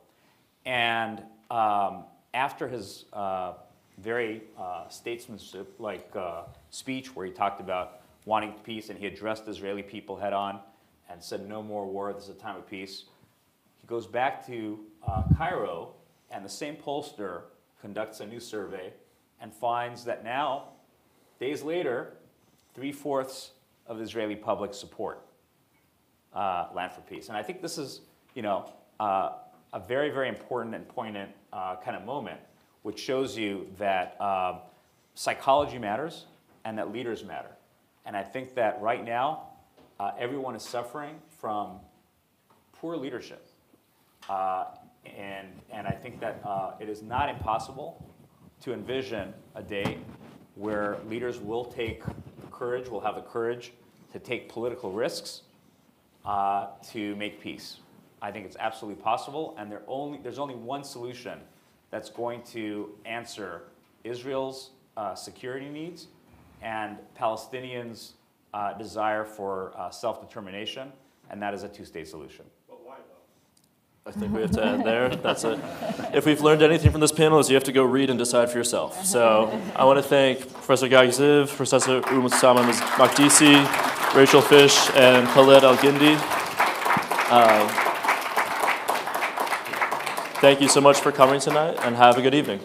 And um, after his uh, very uh, statesmanship-like uh, speech where he talked about wanting peace and he addressed Israeli people head on and said no more war, this is a time of peace, he goes back to uh, Cairo and the same pollster conducts a new survey and finds that now, days later, three-fourths of the Israeli public support uh, Land for Peace. And I think this is, you know, uh, a very, very important and poignant uh, kind of moment, which shows you that um, psychology matters and that leaders matter. And I think that right now, uh, everyone is suffering from poor leadership. Uh, and, and I think that uh, it is not impossible to envision a day where leaders will take the courage, will have the courage to take political risks uh, to make peace. I think it's absolutely possible, and only, there's only one solution that's going to answer Israel's uh, security needs and Palestinians' uh, desire for uh, self-determination, and that is a two-state solution. But why though? I think we have to end there. That's it. If we've learned anything from this panel, is you have to go read and decide for yourself. So I want to thank Professor Gagi Ziv, Professor Ussama Makdisi, Rachel Fish, and Khaled Elgindy. Thank you so much for coming tonight, and have a good evening.